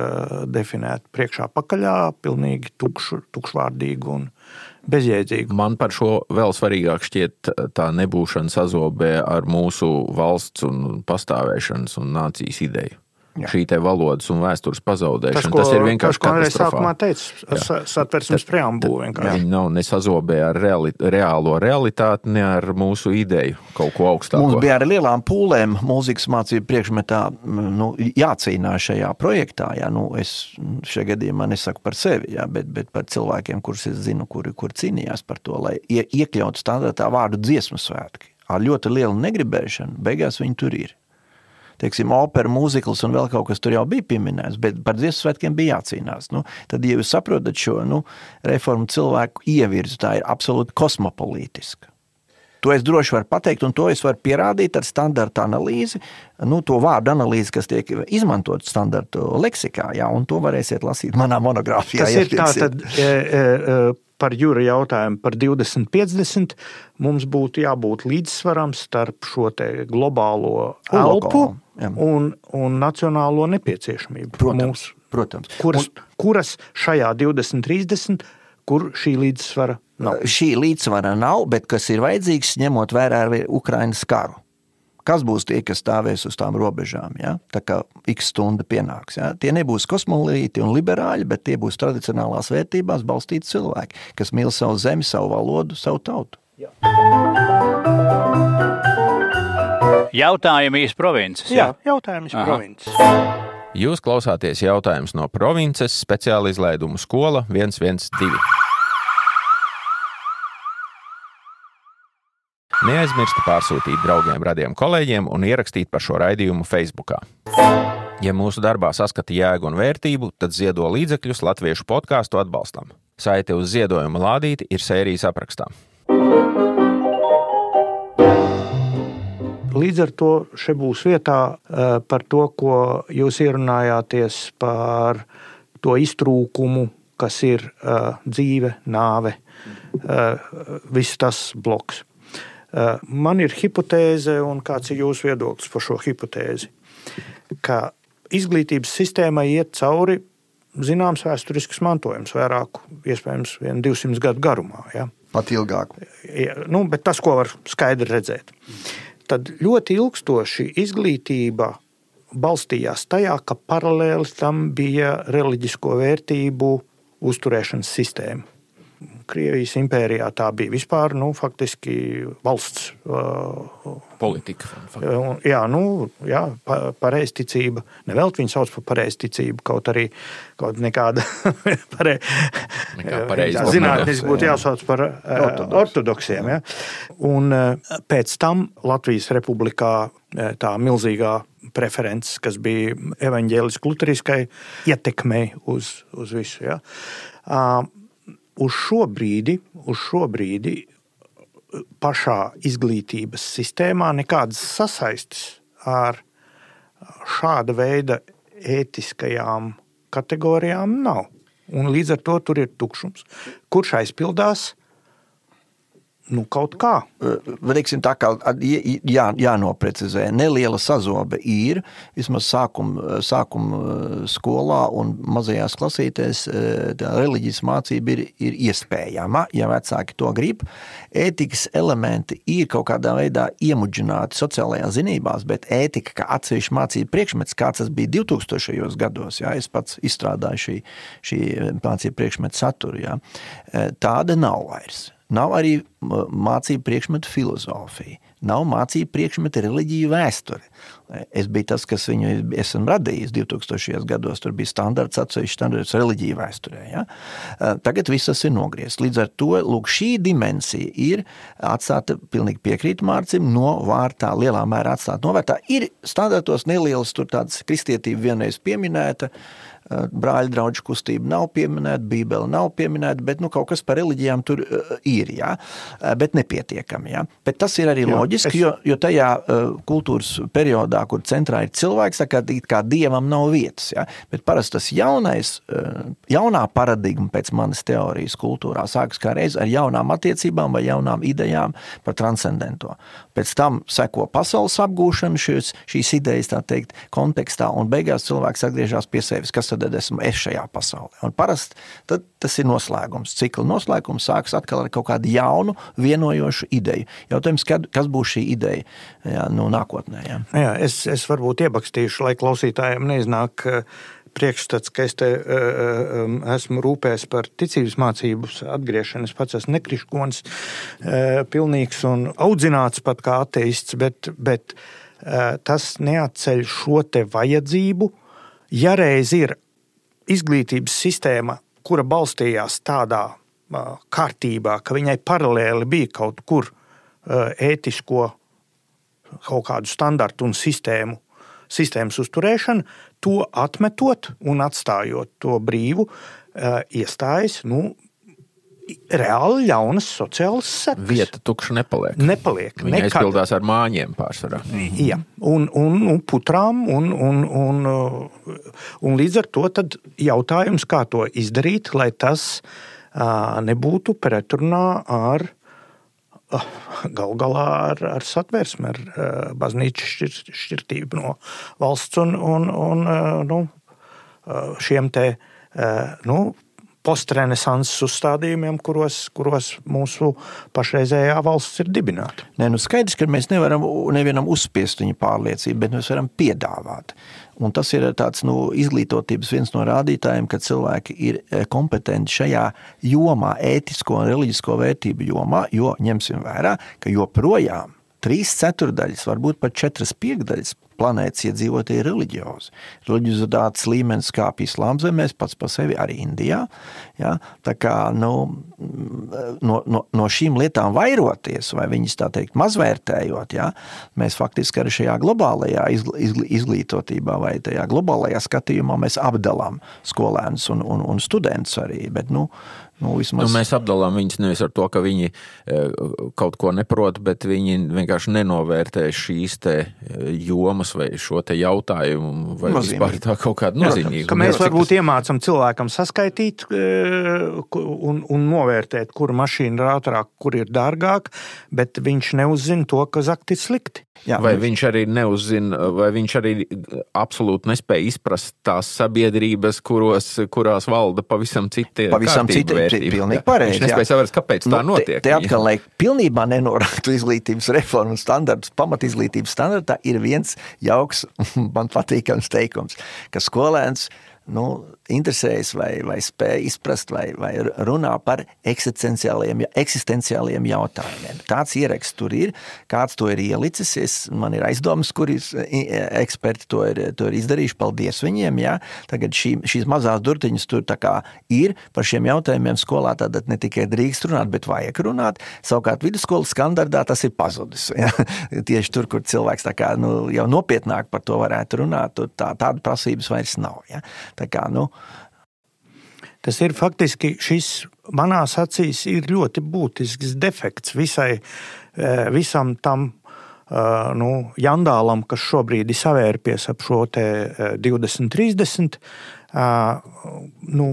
definēt priekšā pakaļā, pilnīgi tukšu, tukšvārdīgu un bezjēdzīgu. Man par šo vēl svarīgāk šķiet tā nebūšana sazobē ar mūsu valsts un pastāvēšanas un nācijas ideju. Jā. šī valodas un vēstures pazaudēšana. Tas, ko, tas ir vienkārši tas, ko arī sākumā teicu, satversmes preambulu. Viņi nav nesazobē ar reali, reālo realitāti, ne ar mūsu ideju kaut ko augstāko. Mums bija ar lielām pūlēm mūzikas mācību priekšmetā nu, jācīnās šajā projektā. Jā, nu, es šajā gadījumā nesaku par sevi, jā, bet, bet par cilvēkiem, kurus es zinu, kuri, kuri cīnījās par to, lai iekļautu standartā vārdu dziesmu svētki. Ar ļoti lielu negribēšanu beigās viņi tur ir. Teiksim, opera, mūzikls un vēl kaut kas tur jau bija pieminēts, bet par dziesmu svētkiem bija jācīnās. Nu, tad, ja jūs saprotat šo nu, reformu cilvēku ievirzi, tā ir absolūti kosmopolītiska. To es droši varu pateikt, un to es varu pierādīt ar standarta analīzi, nu, to vārdu analīzi, kas tiek izmantot standarta leksikā, jā, un to varēsiet lasīt manā monogrāfijā. Tas ir tā tad e, e, par jūra jautājumu par 2050. Mums būtu jābūt līdzsvaram starp šo globālo elpu un, un nacionālo nepieciešamību. Protams, mums, protams. Kuras, un, kuras šajā 2030, kur šī līdzsvara Nav. Šī līdzsvara nav, bet kas ir vajadzīgs, ņemot vērā arī Ukraiņas karu. Kas būs tie, kas stāvēs uz tām robežām? Ja? Tā kā x stunda pienāks. Ja? Tie nebūs kosmolīti un liberāļi, bet tie būs tradicionālās vērtībās balstīti cilvēki, kas mīl savu zemi, savu valodu, savu tautu. Jā. Jautājumi iz provinces. Jā, jā jautājumi iz provinces. Jūs klausāties jautājumus no provinces speciāla izlaidumu skola 112. Neaizmirstiet pārsūtīt draugiem, radiem kolēģiem un ierakstīt par šo raidījumu Facebook. Ja mūsu darbā saskata jēgu un vērtību, tad ziedo līdzekļus latviešu podkāstu atbalstam. Saite uz ziedojuma lādīti ir sērijas aprakstā. Līdz ar to šeit būs vietā eh, par to, ko jūs ierunājāties par to iztrūkumu, kas ir uh, dzīve, nāve, uh, viss tas bloks. Eh, man ir hipotēze, un kāds ir jūsu viedoklis par šo hipotēzi, ka izglītības sistēmai iet cauri zināms vēsturisks mantojums, vairāku, iespējams, 200 gadu garumā. Ja? Pat ilgāk. Ja, nu, bet tas, ko var skaidri redzēt, tad ļoti ilgstoši izglītība balstījās tajā, ka paralēli tam bija reliģisko vērtību uzturēšanas sistēma. Krievijas impērijā tā bija vispār nu, faktiski valsts uh, politika. Un, jā, nu, jā, pareizticība. Nevelti viņu sauc par pareizticību, kaut arī kaut nekāda pare... zinātniski būtu jāsauc par Ortodoks. ortodoksiem. Ja? Un pēc tam Latvijas republikā tā milzīgā preferences, kas bija evaņģēliski luteriskai, ietekmei uz, uz visu. Ja? Uz šo brīdi, uz šo brīdi pašā izglītības sistēmā nekādas sasaistes ar šāda veida ētiskajām kategorijām nav. Un līdz ar to tur ir tukšums, kurš aizpildās Nu, kaut kā. Veiksim, tā kā jā, jānoprecizē. Neliela sazobe ir vismaz sākuma sākum skolā un mazajās klasītēs. Reliģijas mācība ir, ir iespējama, ja vecāki to grib. Ētikas elementi ir kaut kādā veidā iemuģināti sociālajās zinībās, bet ētika kā atsevišķa mācība priekšmets, kāds tas bija 2000. gados, jā, es pats izstrādāju šī, šī mācību priekšmetu saturu, jā, tāda nav vairs. Nav arī mācību priekšmetu filozofija, nav mācību priekšmetu reliģiju vēsture. Es biju tas, kas viņu esmu radījis 2000. gados. Tur bija standarts, atsevišķi standarts reliģiju vēsturē. Ja? Tagad viss tas ir nogriezts. Līdz ar to lūk, šī dimensija ir atstāta, pilnīgi piekrīt Mārcim, novārtā, lielā mērā atstāta novērtā. Ir standartos nelielas tur tādas kristietība vienreiz pieminēta, uh, brāļa draugu kustība nav pieminēta, Bībele nav pieminēta, bet nu, kaut kas par reliģijām tur uh, ir, jā, bet nepietiekami. Jā. Bet tas ir arī jā, loģiski, es... jo, jo tajā kultūras periodā, kur centrā ir cilvēks, tā kā, kā dievam nav vietas. Jā. Bet parasti tas jaunais, jaunā paradigma pēc manas teorijas kultūrā sākas kā reiz ar jaunām attiecībām vai jaunām idejām par transcendento. Pēc tam seko pasaules apgūšana šīs, šīs idejas, tā teikt, kontekstā, un beigās cilvēks atgriežas pie sevis. Kas tad tad esmu es šajā pasaulē. Un parasti tas ir noslēgums. Cikla noslēgums sākas atkal ar kaut kādu jaunu, vienojošu ideju. Jautājums, kad, kas būs šī ideja jā, nu, nākotnē? Jā. Jā, es, es varbūt iebakstīšu, lai klausītājiem neiznāk priekšstats, ka es te uh, esmu rūpējis par ticības mācību atgriešanu. Es pats esmu nekriškons, uh, pilnīgs un audzināts pat kā ateists, bet, bet uh, tas neatceļ šo te vajadzību. Ja reiz ir izglītības sistēma, kura balstījās tādā kārtībā, ka viņai paralēli bija kaut kur ētisko kaut kādu standartu un sistēmu sistēmas uzturēšana, to atmetot un atstājot to brīvu, iestājas nu, reāli ļaunas sociālas sekas. Vieta tukša nepaliek. Nepaliek. Viņa nekad. aizpildās ar māņiem pārsvarā. Jā, un, un, un putrām, un, un, un, uh, un līdz ar to jautājums, kā to izdarīt, lai tas uh, nebūtu pretrunā ar uh, gal galā ar, ar satversmi, ar uh, baznīcas šķir, šķirtību no valsts un, un, un uh, nu, uh, šiem te uh, nu, postrenesanses uzstādījumiem, kuros, kuros mūsu pašreizējā valsts ir dibināta. Nē, nu skaidrs, ka mēs nevaram nevienam uzspiest viņa pārliecību, bet mēs varam piedāvāt. Un tas ir tāds nu, izglītotības viens no rādītājiem, ka cilvēki ir e, kompetenti šajā jomā, ētisko un reliģisko vērtību jomā, jo ņemsim vērā, ka joprojām trīs ceturdaļas, varbūt pat četras piekdaļas planētas iedzīvotāji ir reliģiozi. Reliģiozitātes līmenis kāpj islāma zemēs, pats par sevi arī Indijā. Ja? Tā kā nu, no, no, no šīm lietām vairoties, vai viņas tā teikt mazvērtējot, ja? mēs faktiski arī šajā globālajā izglītotībā vai tajā globālajā skatījumā mēs apdalām skolēnus un, un, un studentus arī. Bet, nu, Nu, vismaz... nu, mēs apdalām viņus nevis ar to, ka viņi e, kaut ko neprot, bet viņi vienkārši nenovērtē šīs e, jomas vai šo jautājumu, vai Nozīmīgi. vispār tā kaut kāda nozīmīga. Ka mēs varbūt iemācām cilvēkam saskaitīt e, un, un novērtēt, kura mašīna ir ātrāka, kur ir dārgāka, bet viņš neuzzina to, ka zakt ir slikti. Jā, vai viņš arī neuzzina, vai viņš arī absolūti nespēja izprast tās sabiedrības, kuros, kurās valda pavisam citi pavisam citi, pilnīgi pareizi. Viņš nespēja saprast, kāpēc nu, tā notiek. Te, te atkal, lai pilnībā nenorāktu izglītības reformu standartus, pamatizglītības standartā ir viens jauks, man patīkams teikums, ka skolēns nu, interesējas vai, vai spēj izprast vai, vai runā par eksistenciāliem, eksistenciāliem jautājumiem. Tāds ieraksts tur ir, kāds to ir ielicis. Es, man ir aizdomas, kuris eksperti to ir, to ir izdarījuši. Paldies viņiem. Jā. Tagad šī, šīs mazās durtiņas tur ir par šiem jautājumiem skolā. Tad ne tikai drīkst runāt, bet vajag runāt. Savukārt vidusskolas standartā tas ir pazudis. Jā. Tieši tur, kur cilvēks kā, nu, jau nopietnāk par to varētu runāt, tur tā, tāda prasības vairs nav. Jā. Tā kā, nu, Tas ir faktiski šis manās acīs ir ļoti būtisks defekts visai, eh, visam tam eh, nu, jandālam, kas šobrīd ir savērpies ap šo 2030. Eh, nu,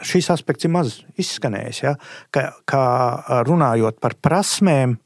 šis aspekts ir maz izskanējis. Ja? Ka, ka runājot par prasmēm,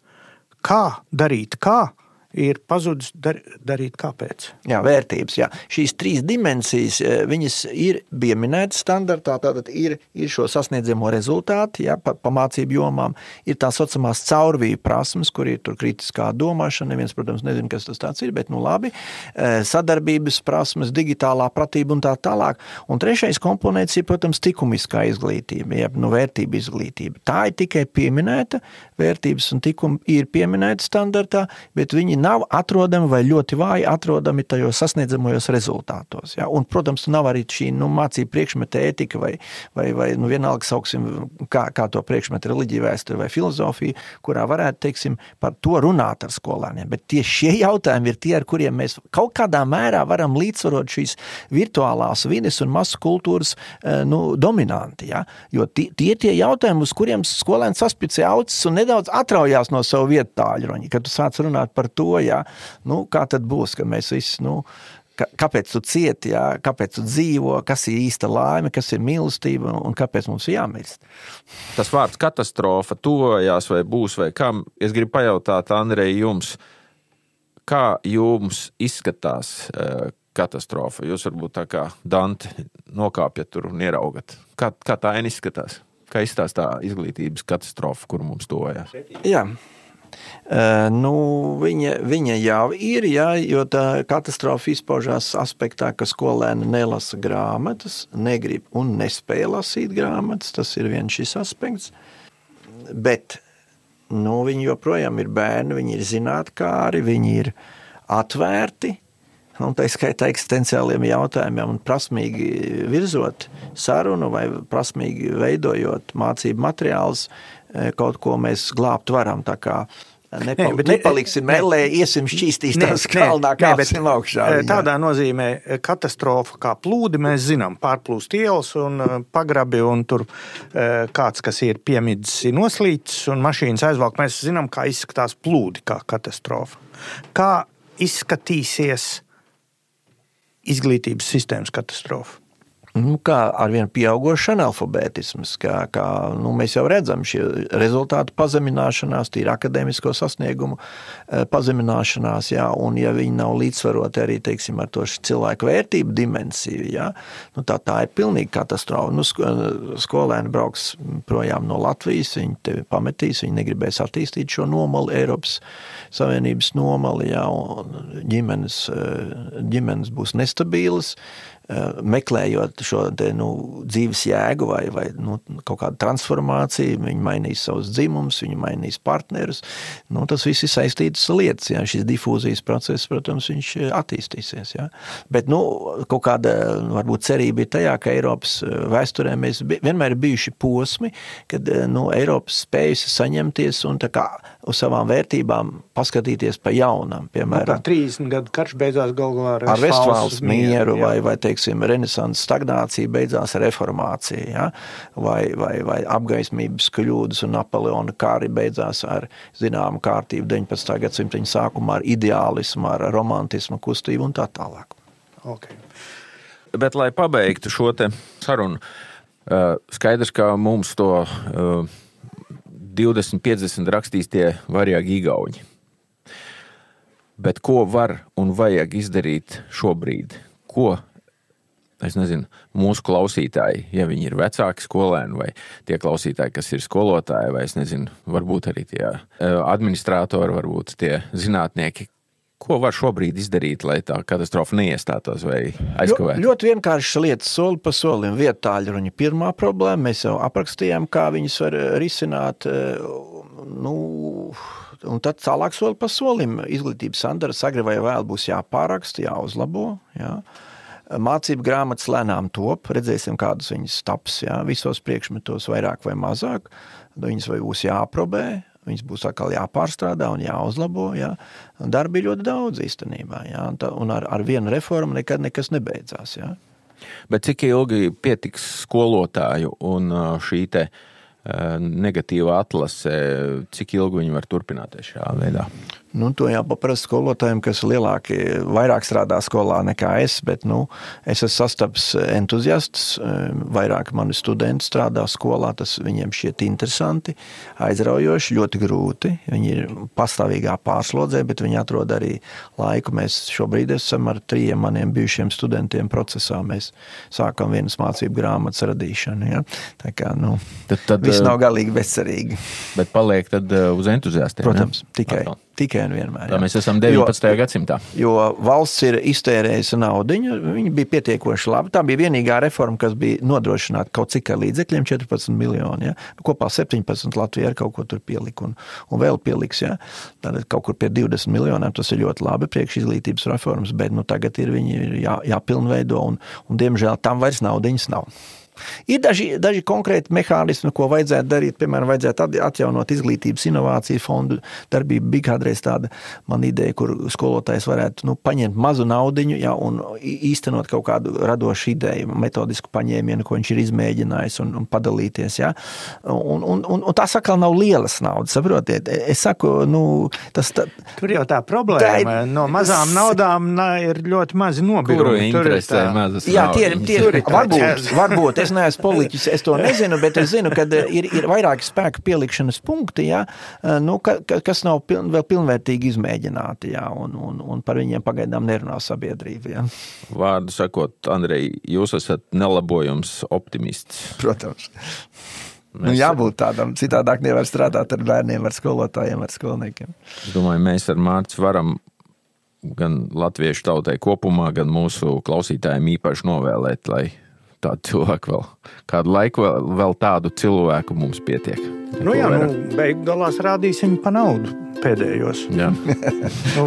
kā darīt, kā ir pazudis dar, darīt kāpēc. Jā, vērtības. Jā. Šīs trīs dimensijas eh, viņas ir pieminētas standartā. Tātad ir, ir šo sasniedzamo rezultātu, jā, pa, pa mācību jomām, ir tā saucamās caurvīju prasmes, kur ir tur kritiskā domāšana. Neviens, protams, nezina, kas tas ir, bet nu labi. Eh, sadarbības prasmes, digitālā pratība un tā tālāk. Un trešais komponents ir, protams, likumiskā izglītība, jeb nu, vērtība izglītība. Tā ir tikai pieminēta, vērtības un tikumi ir pieminēti standartā, bet viņi nav atrodami vai ļoti vāji atrodami tajos sasniedzamajos rezultātos. Ja? Un, protams, nav arī šī nu, mācība priekšmeta ētika vai, vai, vai nu, vienalga sauksim, kā, kā to priekšmetu reliģija, vēsture vai filozofija, kurā varētu, teiksim, par to runāt ar skolēniem. Bet tieši šie jautājumi ir tie, ar kuriem mēs kaut kādā mērā varam līdzsvarot šīs virtuālās vides un masu kultūras eh, nu, dominanti. Ja? Jo tie, tie tie jautājumi, uz kuriem skolēns saspicē aucis un nedaudz atraujās no savu vietu tāļroņa, kad tu sāc runāt par to, to, jā, nu, kā tad būs, ka mēs visi, nu, kāpēc tu cieti, jā, kāpēc tu dzīvo, kas ir īsta laime, kas ir mīlestība un kāpēc mums ir jāmirst. Tas vārds katastrofa tuvojās vai būs, vai kam. Es gribu pajautāt, Andrej, jums, kā jums izskatās uh, katastrofa? Jūs varbūt tā kā Dante nokāpjat tur un ieraugat. Kā, kā tā izskatās? Kā izstāsta tā izglītības katastrofa, kur mums tojās? Jā. Uh, nu, viņa, viņa jau ir, jā, jo tā katastrofa izpaužās aspektā, ka skolēni nelasa grāmatas, negrib un nespēja lasīt grāmatas. Tas ir viens šis aspekts. Bet nu, viņi joprojām ir bērni, viņi ir zinātnākāri, viņi ir atvērti. Un tā skaitā eksistenciāliem jautājumiem, un prasmīgi virzot sarunu vai prasmīgi veidojot mācību materiālus, kaut ko mēs glābt varam. Nepal, Nē, bet- nepaliksim melē, iesim šķīstīs tās kalnā, kāpsim augšā. eh, viņā. Tādā nozīmē eh, katastrofa kā plūdi mēs zinām, pārplūst ielas un eh, pagrabi un tur eh, kāds, kas ir piemidzis, ir noslīcis un mašīnas aizvalk. Mēs zinām, kā izskatās plūdi kā katastrofa. Kā izskatīsies izglītības sistēmas katastrofa? Nu, kā ar vien pieaugušs analfabētisms, kā, kā nu, mēs jau redzam, šie rezultātu pazemināšanās, tīri akadēmisko sasniegumu eh, pazemināšanās, jā, un ja viņi nav līdzsvaroti arī teiksim, ar to cilvēku vērtību dimensiju, jā, nu, tā, tā ir pilnīgi katastrofa. Nu, sko- skolēni brauks projām no Latvijas, viņi tevi pametīs, viņi negribēs attīstīt šo nomali, Eiropas Savienības nomali, jā, un ģimenes, eh, ģimenes būs nestabīlas, eh, meklējot šo te, nu, dzīves jēgu vai, vai nu, kaut kādu transformāciju, viņi mainīs savus dzimumus, viņi mainīs partnerus. Nu, tas viss ir saistītas lietas. Jā. Šis difūzijas process, protams, viņš eh, attīstīsies. Jā. Bet nu, kaut kāda varbūt cerība ir tajā, ka Eiropas eh, vēsturē mēs vienmēr ir bijuši posmi, kad eh, nu, Eiropas spējusi saņemties un tā kā uz savām vērtībām paskatīties pa jaunam. Nu, Piemēram, 30 gadu karš beidzās galu galā ar, ar Vestfāles mieru jā. vai, vai teiksim, renesanses stagnācija beidzās ar reformāciju, ja? vai, vai, vai apgaismības kļūdas un Napoleona kāri beidzās ar zināmu kārtību 19. gadsimta sākumā ar ideālismu, ar romantismu kustību un tā tālāk. Okay. Bet, lai pabeigtu šo te sarunu, eh, skaidrs, ka mums to eh, 20, 50 rakstīs tie varīgi igauņi. Bet ko var un vajag izdarīt šobrīd? Ko es nezinu, mūsu klausītāji, ja viņi ir vecāki skolēni, vai tie klausītāji, kas ir skolotāji, vai es nezinu, varbūt arī tie eh, administratori, varbūt tie zinātnieki. Ko var šobrīd izdarīt, lai tā katastrofa neiestātos vai Ļo, aizkavētos? ļoti vienkārši lietas, soli pa solim. Vietāļruņa pirmā problēma, mēs jau aprakstījām, kā viņas var eh, risināt. eh, Nu, un tad tālāk soli pa solim. Izglītības sandara agri vai vēl būs jāpāraksta, jāuzlabo. Jā. Mācību grāmatas lēnām top, redzēsim, kādas viņas taps, jā, visos priekšmetos vairāk vai mazāk. Viņas vai būs jāaprobē, viņas būs atkal jāpārstrādā un jāuzlabo. Jā. Darbi ir ļoti daudz īstenībā, jā, un, tā, un ar, ar vienu reformu nekad nekas nebeidzās. Jā. Bet cik ilgi pietiks skolotāju un šī te ā, negatīvā atlase, cik ilgi viņi var turpināties šajā veidā? Nu, to jāpaprast skolotājiem, kas lielāki, vairāk strādā skolā nekā es, bet nu, es esmu sastaps entuziasts, vairāk mani studenti strādā skolā, tas viņiem šķiet interesanti, aizraujoši, ļoti grūti. Viņi ir pastāvīgā pārslodzē, bet viņi atrod arī laiku. Mēs šobrīd esam ar trījiem maniem bijušiem studentiem procesā. Mēs sākam vienas mācību grāmatas radīšanu. Ja? Tā kā, nu, Tad, tad, viss ā, nav galīgi bezcerīgi. Bet paliek tad ā, uz entuziastiem. Protams, ne? tikai, Atkal. Tikai un vienmēr. Tā jā. mēs esam Jo- 19. gadsimtā. Jo valsts ir iztērējusi naudu, viņa bija pietiekoši laba. Tā bija vienīgā reforma, kas bija nodrošināta kaut cik ar līdzekļiem, 14 miljoni. Ja? Kopā 17 Latvijā ir kaut ko tur pielika un, un vēl pieliks. Ja? Tad kaut kur pie 20 miljoniem tas ir ļoti labi priekš izglītības reformas, bet nu, tagad ir viņi ir jā, jāpilnveido un, un diemžēl tam vairs naudiņas nav. Ir daži, daži konkrēti mehānismi, ko vajadzētu darīt. Piemēram, vajadzētu at- atjaunot izglītības inovāciju fondu darbību. Bija kādreiz tāda man ideja, kur skolotājs varētu nu, paņemt mazu naudu ja, un īstenot kaut kādu radošu ideju, metodisku paņēmienu, ko viņš ir izmēģinājis un, un padalīties. Ja. Un, un, un, un tās atkal nav lielas naudas. Saprotiet? Es saku, nu, tas tā, Tur jau tā problēma. Tā ir- no mazām naudām na, ir ļoti mazi nobirumi. Tur ir tā- mazas Jā, tie tie, Tur ir tā varbūt, varbūt es neesmu politiķis, es to nezinu, bet es zinu, ka ir, ir vairāki spēku pielikšanas punkti, jā, nu, ka, ka, kas nav piln, vēl pilnvērtīgi izmēģināti, jā, un, un, un par viņiem pagaidām nerunā sabiedrība. Jā. Vārdu sakot, Andrej, jūs esat nelabojums optimists. Protams. Nu, jābūt tādam, citādāk nevar strādāt ar bērniem, ar skolotājiem, ar skolniekiem. Es domāju, mēs ar Mārciņu varam gan latviešu tautai kopumā, gan mūsu klausītājiem īpaši novēlēt, lai tādu cilvēku vēl kādu laiku, vēl, vēl tādu cilvēku mums pietiek. Nu, jā, nu, beig galās rādīsim pa naudu pēdējos. jā. Nu,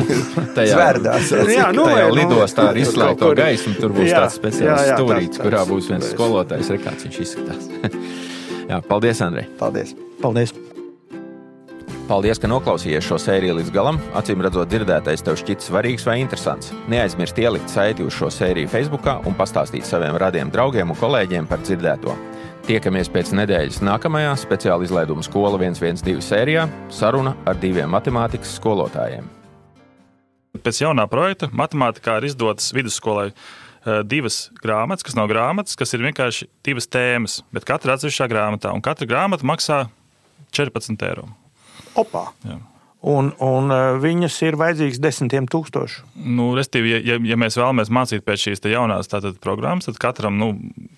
Tajā, Zvērdās. Jā, nu, tajā vai, nu, lidostā ar izslēgto gaismu tur būs Jā, tāds speciāls stūrītis, kurā būs viens skolotājs, re, kāds viņš izskatās. jā, paldies, Andrej! Paldies! Paldies! Paldies, ka noklausījāties šo sēriju līdz galam. Acīm redzot, dzirdētais tev šķiet svarīgs vai interesants. Neaizmirst ielikt saiti uz šo sēriju Facebook un pastāstīt saviem radiem draugiem un kolēģiem par dzirdēto. Tiekamies pēc nedēļas nākamajā speciāla izlaiduma skola 112 sērijā - saruna ar diviem matemātikas skolotājiem. Pēc jaunā projekta matemātikā ir izdotas vidusskolai eh, divas grāmatas, kas nav grāmatas, kas ir vienkārši divas tēmas, bet katra atsevišķā grāmatā. Un katra grāmata maksā 14 eiro. Opā. Jā. Un, un eh, viņas ir vajadzīgas desmitiem tūkstošu. Nu, restīvi, ja, ja, ja mēs vēlamies mācīt pēc šīs te jaunās tātad, programmas, tad katram, nu,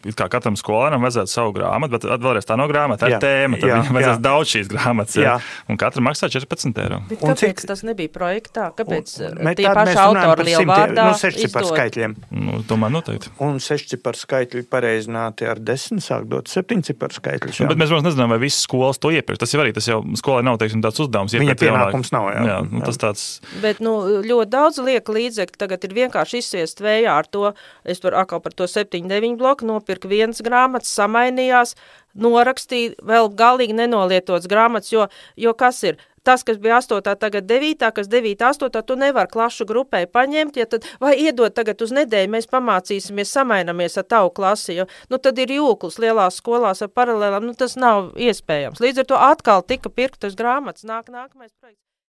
it kā katram skolēnam vajadzētu savu grāmatu, bet vēlreiz tā nav grāmata, tā ir tēma. Tad jā, viņam vajadzēs jā. daudz šīs grāmatas. Jā. Jā. Un katra maksā 14 eiro. Bet Un kāpēc cik- tas nebija projektā? Kāpēc Un- un, bet tie mēs paši par autori liela simtiem- vārdā Nu, seši par skaitļiem. Nu, domāju, noteikti. Un seši ciparu skaitļi pareizināti ar desmit, sāk dot septiņu ciparu skaitļus. Nu, bet mēs, protams, nezinām, vai visas skolas to iepirks. Tas jau arī tas jau skolai nav teiksim, tāds uzdevums. Viņa iepirkt pienākums nav, jā. jā, nu, Jā. tas tāds Bet nu, ļoti daudz lieka līdzekļu tagad ir vienkārši izsviest vējā ar to. Es tur atkal par to 7, 9 bloku nopirku vienas grāmatas, samainījās, norakstīju vēl galīgi nenolietots grāmatas, jo, jo kas ir? Tas, kas bija 8, tagad 9, kas 9, 8, tu nevar klašu grupai paņemt, ja tad, vai iedot tagad uz nedēļu, mēs pamācīsimies, samainamies ar tavu klasi, jo, nu, tad ir jūklis lielās skolās ar paralēlām, nu, tas nav iespējams. Līdz ar to atkal tika pirktas grāmatas, nāk nākamais projekts.